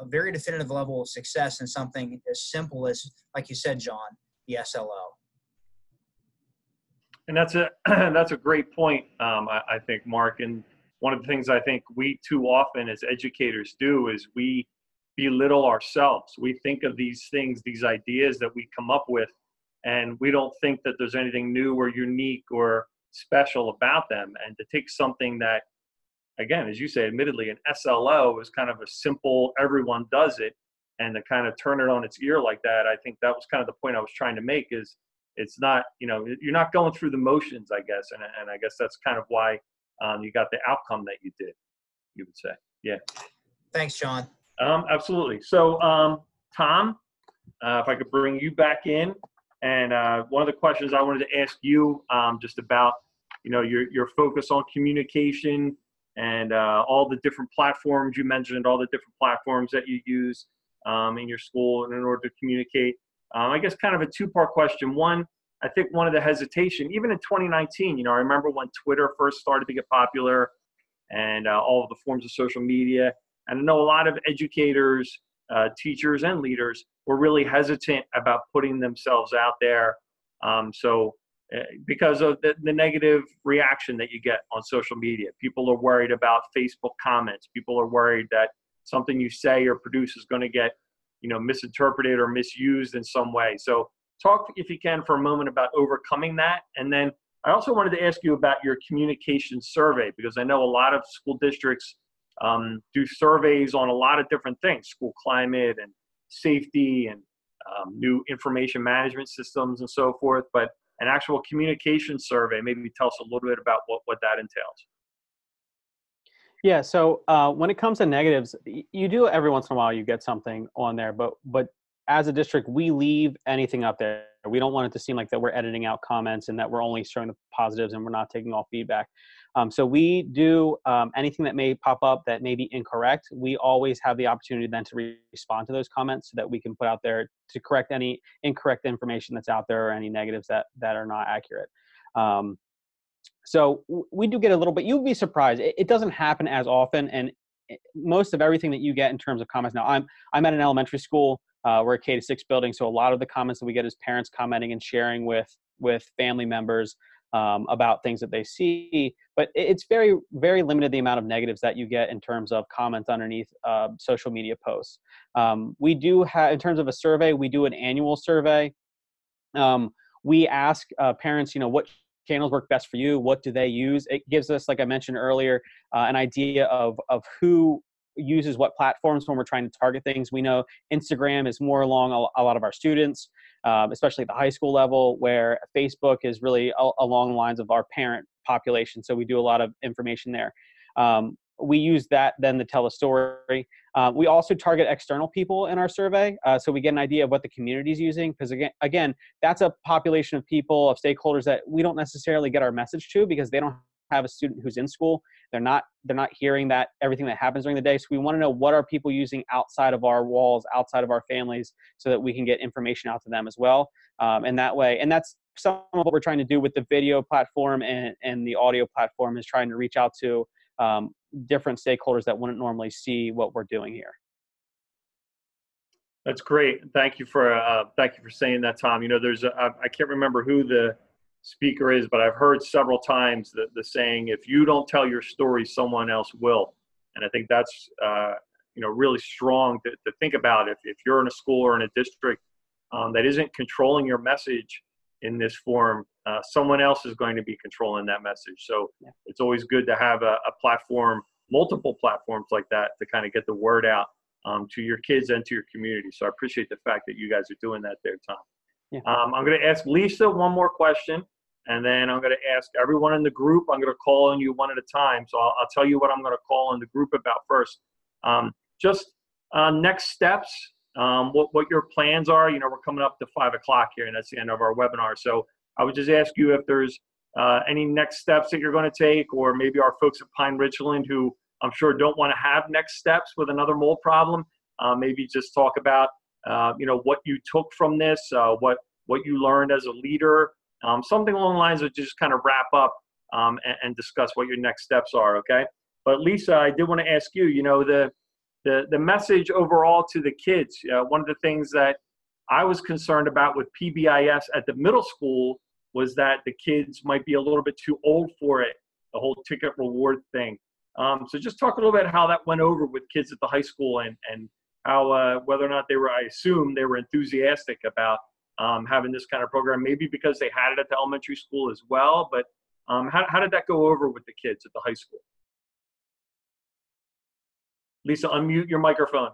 a very definitive level of success in something as simple as, like you said, John, the SLO. And that's a <clears throat> that's a great point, um, I, I think, Mark. And one of the things I think we too often as educators do is we belittle ourselves. We think of these things, these ideas that we come up with, and we don't think that there's anything new or unique or special about them. And to take something that, again, as you say, admittedly, an SLO is kind of a simple, everyone does it, and to kind of turn it on its ear like that, I think that was kind of the point I was trying to make is it's not you know you're not going through the motions i guess and, and i guess that's kind of why um, you got the outcome that you did you would say. Yeah. Thanks john. Um, absolutely. So um, tom uh, if i could bring you back in and uh, one of the questions i wanted to ask you um, just about you know your, your focus on communication and uh, all the different platforms you mentioned all the different platforms that you use um, in your school in order to communicate um, I guess kind of a two part question. One, I think one of the hesitation, even in 2019, you know, I remember when Twitter first started to get popular and uh, all of the forms of social media. And I know a lot of educators, uh, teachers, and leaders were really hesitant about putting themselves out there. Um, so, uh, because of the, the negative reaction that you get on social media, people are worried about Facebook comments. People are worried that something you say or produce is going to get you know misinterpreted or misused in some way so talk if you can for a moment about overcoming that and then i also wanted to ask you about your communication survey because i know a lot of school districts um, do surveys on a lot of different things school climate and safety and um, new information management systems and so forth but an actual communication survey maybe tell us a little bit about what, what that entails yeah. So uh, when it comes to negatives, you do every once in a while you get something on there, but but as a district, we leave anything up there. We don't want it to seem like that we're editing out comments and that we're only showing the positives and we're not taking all feedback. Um, so we do um, anything that may pop up that may be incorrect. We always have the opportunity then to re- respond to those comments so that we can put out there to correct any incorrect information that's out there or any negatives that that are not accurate. Um, so we do get a little bit. You'd be surprised. It, it doesn't happen as often, and eh, most of everything that you get in terms of comments. Now, I'm I'm at an elementary school. Uh, we're a K to six building, so a lot of the comments that we get is parents commenting and sharing with with family members um, about things that they see. But it's very very limited the amount of negatives that you get in terms of comments underneath uh, social media posts. Um, we do have, in terms of a survey, we do an annual survey. Um, we ask uh, parents, you know, what channels work best for you what do they use it gives us like i mentioned earlier uh, an idea of of who uses what platforms when we're trying to target things we know instagram is more along a, a lot of our students um, especially at the high school level where facebook is really a, along the lines of our parent population so we do a lot of information there um, we use that then to tell a story. Uh, we also target external people in our survey, uh, so we get an idea of what the community is using. Because again, again, that's a population of people, of stakeholders that we don't necessarily get our message to because they don't have a student who's in school. They're not they're not hearing that everything that happens during the day. So we want to know what are people using outside of our walls, outside of our families, so that we can get information out to them as well. Um, and that way, and that's some of what we're trying to do with the video platform and, and the audio platform is trying to reach out to um, different stakeholders that wouldn't normally see what we're doing here. That's great. Thank you for uh, thank you for saying that, Tom. You know, there's a, I can't remember who the speaker is, but I've heard several times the, the saying, "If you don't tell your story, someone else will." And I think that's uh, you know really strong to, to think about. If if you're in a school or in a district um, that isn't controlling your message in this forum, uh, someone else is going to be controlling that message. So it's always good to have a, a platform, multiple platforms like that to kind of get the word out um, to your kids and to your community. So I appreciate the fact that you guys are doing that there, Tom. Yeah. Um, I'm going to ask Lisa one more question, and then I'm going to ask everyone in the group. I'm going to call on you one at a time. So I'll, I'll tell you what I'm going to call on the group about first. Um, just uh, next steps, um, what, what your plans are. You know, we're coming up to five o'clock here, and that's the end of our webinar. So I would just ask you if there's uh, any next steps that you're going to take, or maybe our folks at Pine Richland who I'm sure don't want to have next steps with another mold problem. Uh, maybe just talk about uh, you know what you took from this, uh, what what you learned as a leader, um, something along the lines of just kind of wrap up um, and, and, discuss what your next steps are. Okay. But Lisa, I did want to ask you. You know the the the message overall to the kids. Uh, one of the things that I was concerned about with PBIS at the middle school was that the kids might be a little bit too old for it. The whole ticket reward thing. Um, so just talk a little bit how that went over with kids at the high school and and how uh, whether or not they were, I assume they were enthusiastic about um, having this kind of program, maybe because they had it at the elementary school as well. But um, how, how did that go over with the kids at the high school? Lisa, unmute your microphone.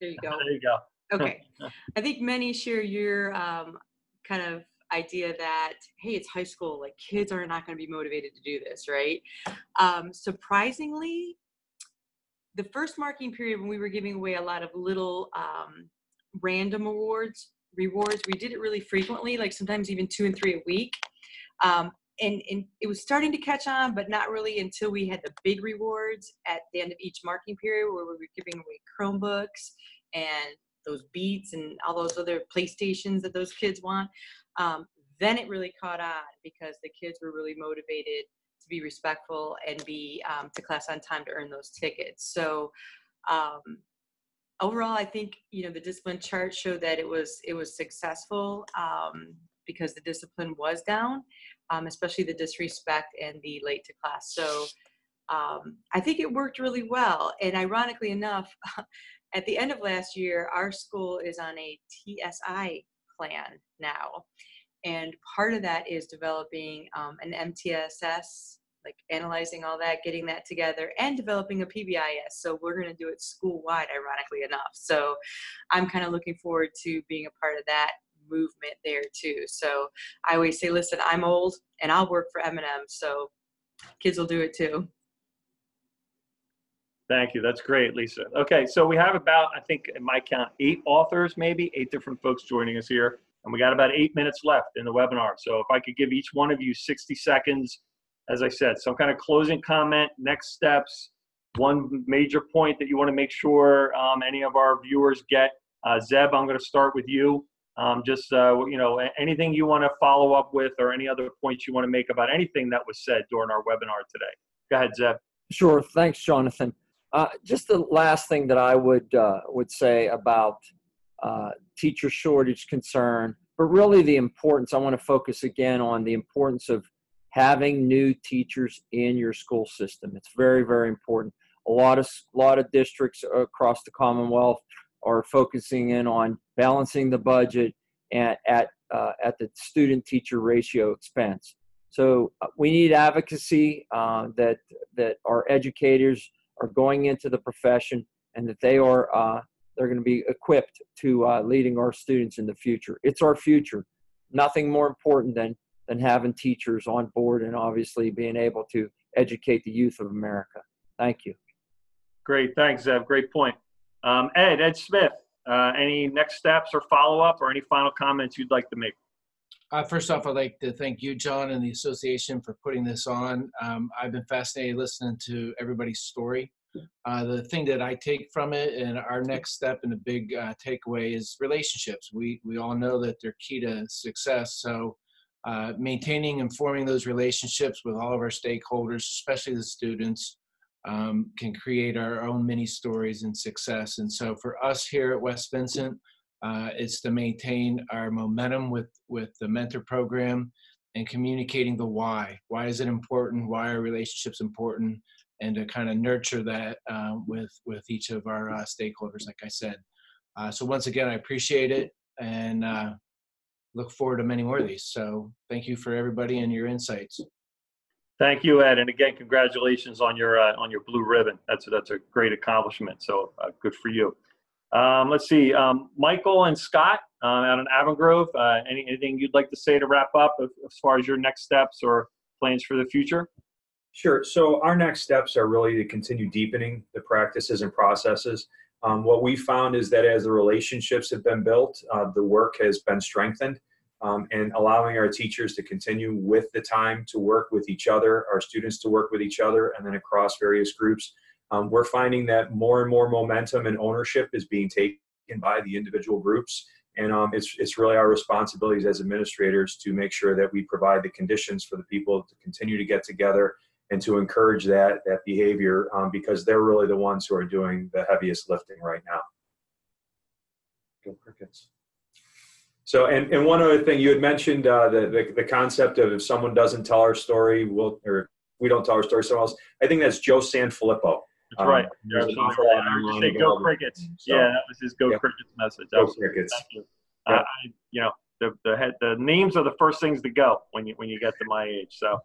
There you go. <laughs> there you go. Okay. <laughs> I think many share your um, kind of idea that hey it's high school like kids are not going to be motivated to do this right um, surprisingly the first marking period when we were giving away a lot of little um, random awards rewards. We did it really frequently like sometimes even two and three a week. Um, and, and it was starting to catch on but not really until we had the big rewards at the end of each marking period where we were giving away chromebooks and those beats and all those other playstations that those kids want. Um, then it really caught on because the kids were really motivated to be respectful and be um, to class on time to earn those tickets. So um, overall, I think you know the discipline chart showed that it was it was successful um, because the discipline was down, um, especially the disrespect and the late to class. So um, I think it worked really well. And ironically enough, <laughs> at the end of last year, our school is on a TSI plan now. And part of that is developing um, an MTSS, like analyzing all that, getting that together, and developing a PBIS. So we're going to do it school wide, ironically enough. So I'm kind of looking forward to being a part of that movement there too. So I always say, listen, I'm old and I'll work for M&M. So kids will do it too. Thank you. That's great, Lisa. Okay, so we have about, I think, in my count, eight authors, maybe eight different folks joining us here. And we got about eight minutes left in the webinar. So if I could give each one of you 60 seconds, as I said, some kind of closing comment, next steps, one major point that you want to make sure um, any of our viewers get. Uh, Zeb, I'm going to start with you. Um, just, uh, you know, anything you want to follow up with or any other points you want to make about anything that was said during our webinar today. Go ahead, Zeb. Sure. Thanks, Jonathan. Uh, just the last thing that I would uh, would say about uh, teacher shortage concern, but really the importance. I want to focus again on the importance of having new teachers in your school system. It's very very important. A lot of a lot of districts across the Commonwealth are focusing in on balancing the budget at at uh, at the student teacher ratio expense. So uh, we need advocacy uh, that that our educators are going into the profession and that they are uh, they're going to be equipped to uh, leading our students in the future. It's our future. Nothing more important than than having teachers on board and obviously being able to educate the youth of America. Thank you. Great, thanks, Zev. Great point. Um, Ed, Ed Smith, uh, any next steps or follow up or any final comments you'd like to make? Uh, first off, I'd like to thank you, John, and the association for putting this on. Um, I've been fascinated listening to everybody's story. Uh, the thing that I take from it, and our next step and the big uh, takeaway is relationships. We we all know that they're key to success. So, uh, maintaining and forming those relationships with all of our stakeholders, especially the students, um, can create our own mini stories and success. And so, for us here at West Vincent, uh, it's to maintain our momentum with with the mentor program and communicating the why. Why is it important? Why are relationships important? And to kind of nurture that uh, with with each of our uh, stakeholders, like I said. Uh, so once again, I appreciate it, and look forward to many more of these. So thank you for everybody and your insights. Thank you, Ed, and again, congratulations on your uh, on your blue ribbon. That's a, that's a great accomplishment. So uh, good for you. Um, let's see, um, Michael and Scott uh, out in Avon Uh, any, anything you'd like to say to wrap up as far as your next steps or plans for the future? Sure. So our next steps are really to continue deepening the practices and processes. Um, what we found is that as the relationships have been built, uh, the work has been strengthened um, and allowing our teachers to continue with the time to work with each other, our students to work with each other, and then across various groups. Um, we're finding that more and more momentum and ownership is being taken by the individual groups. And um, it's, it's really our responsibilities as administrators to make sure that we provide the conditions for the people to continue to get together and to encourage that, that behavior um, because they're really the ones who are doing the heaviest lifting right now. Go Crickets. So, and, and one other thing, you had mentioned uh, the, the, the concept of if someone doesn't tell our story, we'll, or we don't tell our story, someone else. I think that's Joe Sanfelippo. That's um, right. There's an awful lot online. Say go Crickets. So, yeah, that was his Go yeah. Crickets message. Go Crickets. Thank you. Yeah. Uh, I, you know, the, the, head, the names are the first things to go when you, when you get to my age. So,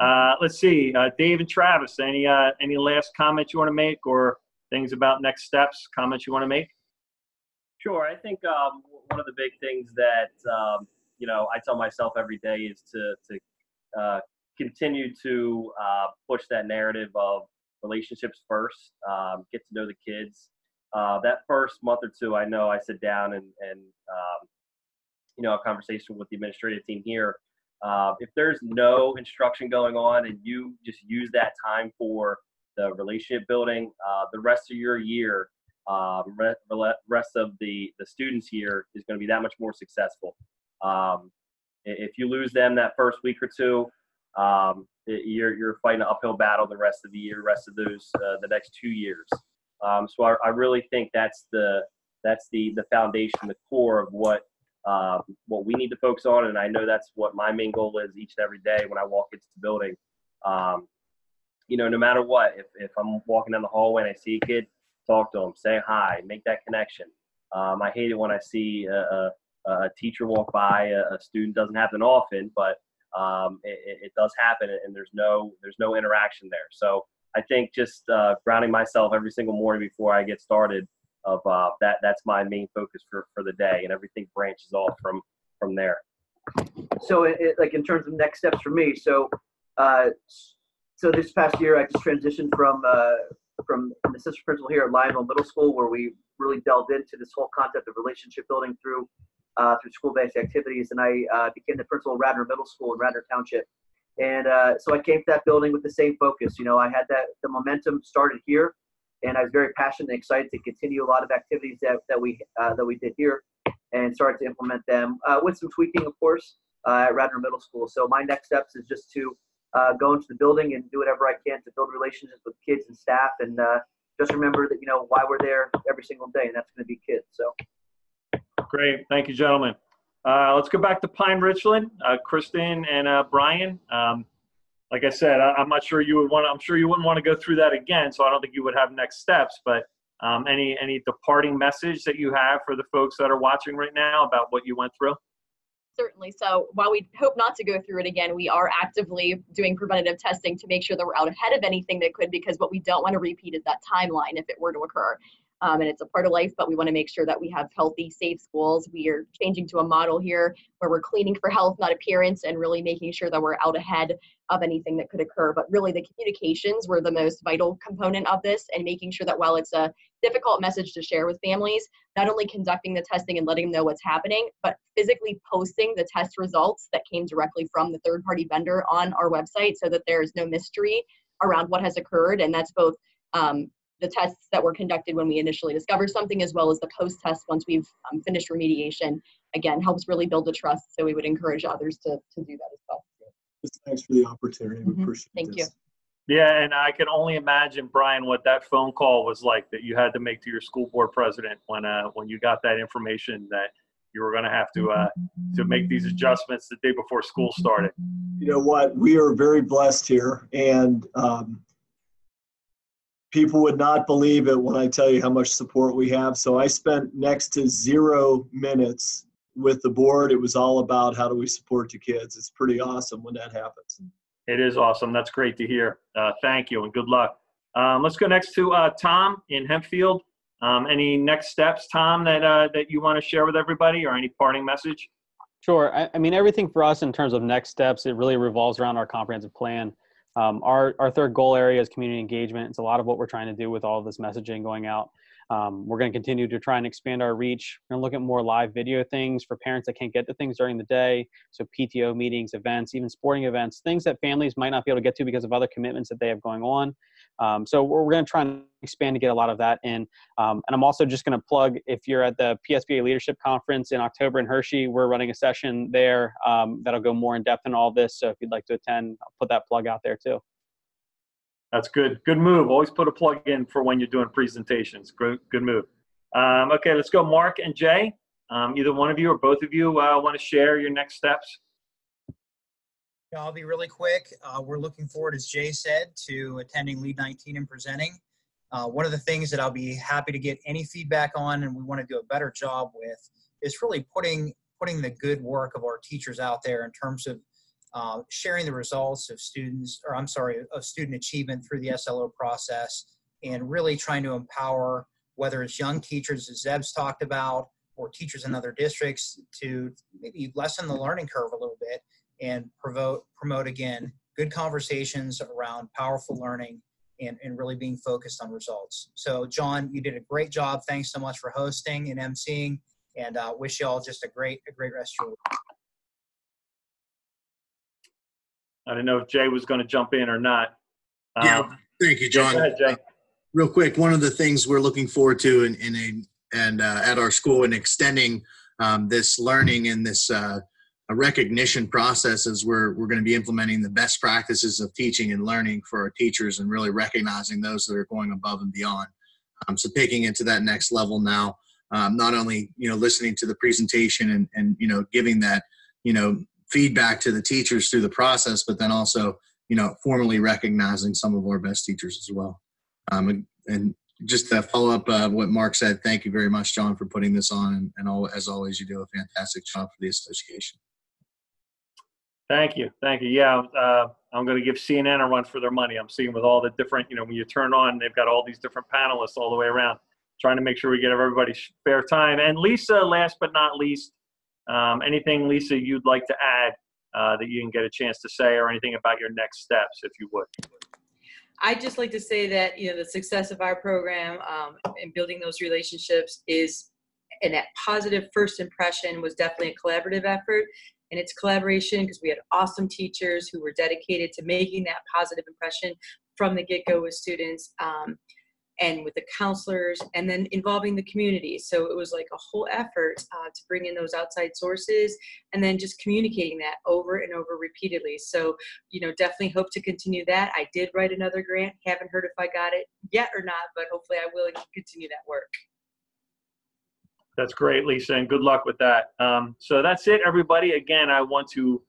uh, let's see, uh, Dave and Travis, any, uh, any last comments you want to make or things about next steps, comments you want to make? Sure. I think um, one of the big things that um, you know I tell myself every day is to to uh, continue to uh, push that narrative of relationships first. Um, get to know the kids. Uh, that first month or two, I know I sit down and and um, you know a conversation with the administrative team here. Uh, if there's no instruction going on and you just use that time for the relationship building, uh, the rest of your year um, rest of the the students here is going to be that much more successful. Um, if you lose them that first week or two, um, you're you're fighting an uphill battle the rest of the year, rest of those uh, the next two years. Um, so I, I, really think that's the that's the the foundation, the core of what um, what we need to focus on, and I know that's what my main goal is each and every day when I walk into the building. Um, you know, no matter what, if if I'm walking down the hallway and I see a kid talk to them, say hi, make that connection. Um, I hate it when I see a, a, a teacher walk by, a, a, student doesn't happen often, but um, it, it, does happen, and there's no there's no interaction there. So I think just uh, grounding myself every single morning before I get started of uh, that that's my main focus for, for the day, and everything branches off from from there. So, it, like in terms of next steps for me, so uh, so this past year I just transitioned from uh, from an assistant principal here at Lionville Middle School, where we really delved into this whole concept of relationship building through uh, through school-based activities. And I uh, became the principal of Radnor Middle School in Radnor Township. And uh, so I came to that building with the same focus. You know, I had that the momentum started here, and I was very passionate and excited to continue a lot of activities that, that we uh, that we did here, and started to implement them uh, with some tweaking, of course, uh, at Radnor Middle School. So my next steps is just to uh, go into the building and do whatever I can to build relationships with kids and staff. And uh, just remember that, you know, why we're there every single day, and that's going to be kids. So great. Thank you, gentlemen. Uh, let's go back to Pine Richland, Kristen and Brian. Um, like I said, I, am not sure you would want. I'm sure you wouldn't want to go through that again. So I don't think you would have next steps. But um, any any departing message that you have for the folks that are watching right now about what you went through? Certainly. So while we hope not to go through it again, we are actively doing preventative testing to make sure that we're out ahead of anything that could, because what we don't want to repeat is that timeline if it were to occur um, and it's a part of life, but we want to make sure that we have healthy, safe schools. We are changing to a model here where we're cleaning for health, not appearance, and really making sure that we're out ahead of anything that could occur. But really, the communications were the most vital component of this, and making sure that while it's a difficult message to share with families, not only conducting the testing and letting them know what's happening, but physically posting the test results that came directly from the third party vendor on our website so that there's no mystery around what has occurred. And that's both um, the tests that were conducted when we initially discovered something, as well as the post test once we've um, finished remediation, again, helps really build the trust. So we would encourage others to, to do that as well. Thanks for the opportunity. We mm-hmm. appreciate Thank this. you. Yeah, and I can only imagine, Brian, what that phone call was like that you had to make to your school board president when uh, when you got that information that you were going to have to uh, to make these adjustments the day before school started. You know what? We are very blessed here, and um, people would not believe it when I tell you how much support we have. So I spent next to zero minutes with the board, it was all about how do we support the kids. It's pretty awesome when that happens. It is awesome. That's great to hear. Uh, thank you and good luck. Um, let's go next to uh, Tom in Hempfield. Um, any next steps, Tom, that uh, that you want to share with everybody, or any parting message? Sure. I, I, mean, everything for us in terms of next steps, it really revolves around our comprehensive plan. Um, our our third goal area is community engagement. It's a lot of what we're trying to do with all of this messaging going out. Um, we're going to continue to try and expand our reach. To look at more live video things for parents that can't get to things during the day. So PTO meetings, events, even sporting events, things that families might not be able to get to because of other commitments that they have going on. Um, so we're, we're going to try and expand to get a lot of that in. Um, and I'm also just going to plug if you're at the PSBA Leadership Conference in October in Hershey, we're running a session there um, that'll go more in depth in all this. So if you'd like to attend, I'll put that plug out there too. That's good. Good move. Always put a plug in for when you're doing presentations. Good, good move. Um, okay, let's go. Mark and Jay. Um, either one of you or both of you uh, want to share your next steps? Yeah, I'll be really quick. Uh, we're looking forward, as Jay said, to attending Lead 19 and presenting. Uh, one of the things that I'll be happy to get any feedback on, and we want to do a better job with, is really putting putting the good work of our teachers out there in terms of uh, sharing the results of students, or I'm sorry, of student achievement through the SLO process, and really trying to empower whether it's young teachers, as Zeb's talked about, or teachers in other districts to maybe lessen the learning curve a little bit and promote, promote again, good conversations around powerful learning and, and really being focused on results. So John, you did a great job. Thanks so much for hosting and emceeing and uh, wish you all just a great, a great rest of your week. I don't know if Jay was going to jump in or not. Um, yeah, thank you, John. Go ahead, Jay. Real quick, one of the things we're looking forward to in, in a and uh, at our school and extending um, this learning and this uh, recognition process is we're we're going to be implementing the best practices of teaching and learning for our teachers and really recognizing those that are going above and beyond. Um, so taking it to that next level now, um, not only you know listening to the presentation and and you know giving that you know feedback to the teachers through the process, but then also, you know, formally recognizing some of our best teachers as well. Um, and, and, just to follow up uh, what Mark said, thank you very much, John, for putting this on. And, and all, as always, you do a fantastic job for the association. Thank you. Thank you. Yeah, uh, I'm going to give CNN a run for their money. I'm seeing with all the different, you know, when you turn on, they've got all these different panelists all the way around, trying to make sure we get everybody fair time. And Lisa, last but not least, um, anything, Lisa, you'd like to add uh, that you can get a chance to say, or anything about your next steps, if you would? I'd just like to say that you know the success of our program um, and building those relationships is, and that positive first impression was definitely a collaborative effort. And it's collaboration because we had awesome teachers who were dedicated to making that positive impression from the get-go with students. Um, and with the counselors and then involving the community. So it was like a whole effort uh, to bring in those outside sources and then just communicating that over and over repeatedly. So, you know, definitely hope to continue that. I did write another grant. Haven't heard if I got it yet or not, but hopefully I will continue that work. That's great, Lisa, and good luck with that. Um, so that's it, everybody. Again, I want to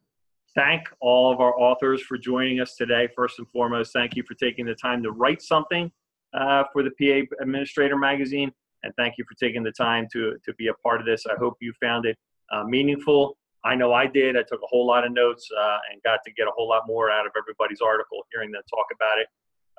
thank all of our authors for joining us today. First and foremost, thank you for taking the time to write something uh, for the PA Administrator Magazine. And thank you for taking the time to, to be a part of this. I hope you found it uh, meaningful. I know I did. I took a whole lot of notes uh, and got to get a whole lot more out of everybody's article, hearing them talk about it.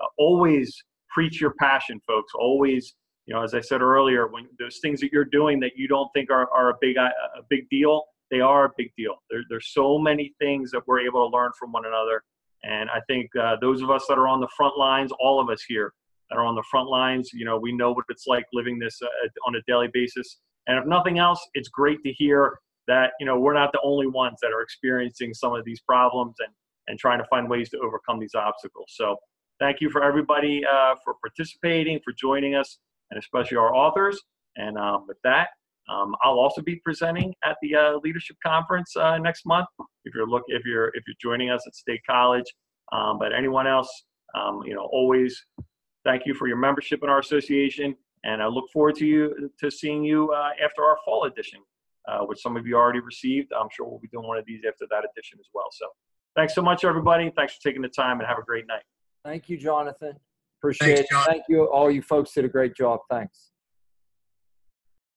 Uh, always preach your passion, folks. Always, you know, as I said earlier, when those things that you're doing that you don't think are, are a big uh, a big deal, they are a big deal. There, there's so many things that we're able to learn from one another. And I think uh, those of us that are on the front lines, all of us here, that are on the front lines. You know, we know what it's like living this uh, on a daily basis. And if nothing else, it's great to hear that, you know, we're not the only ones that are experiencing some of these problems and, and trying to find ways to overcome these obstacles. So thank you for everybody uh, for participating, for joining us, and especially our authors. And um, with that, um, I'll also be presenting at the uh, leadership conference uh, next month. If you're look, if you're if you're joining us at State College, um, but anyone else, um, you know, always Thank you for your membership in our association, and I look forward to you to seeing you uh, after our fall edition, uh, which some of you already received. I'm sure we'll be doing one of these after that edition as well. So, thanks so much, everybody. Thanks for taking the time, and have a great night. Thank you, Jonathan. Appreciate thanks, it. Thank you. All you folks did a great job. Thanks.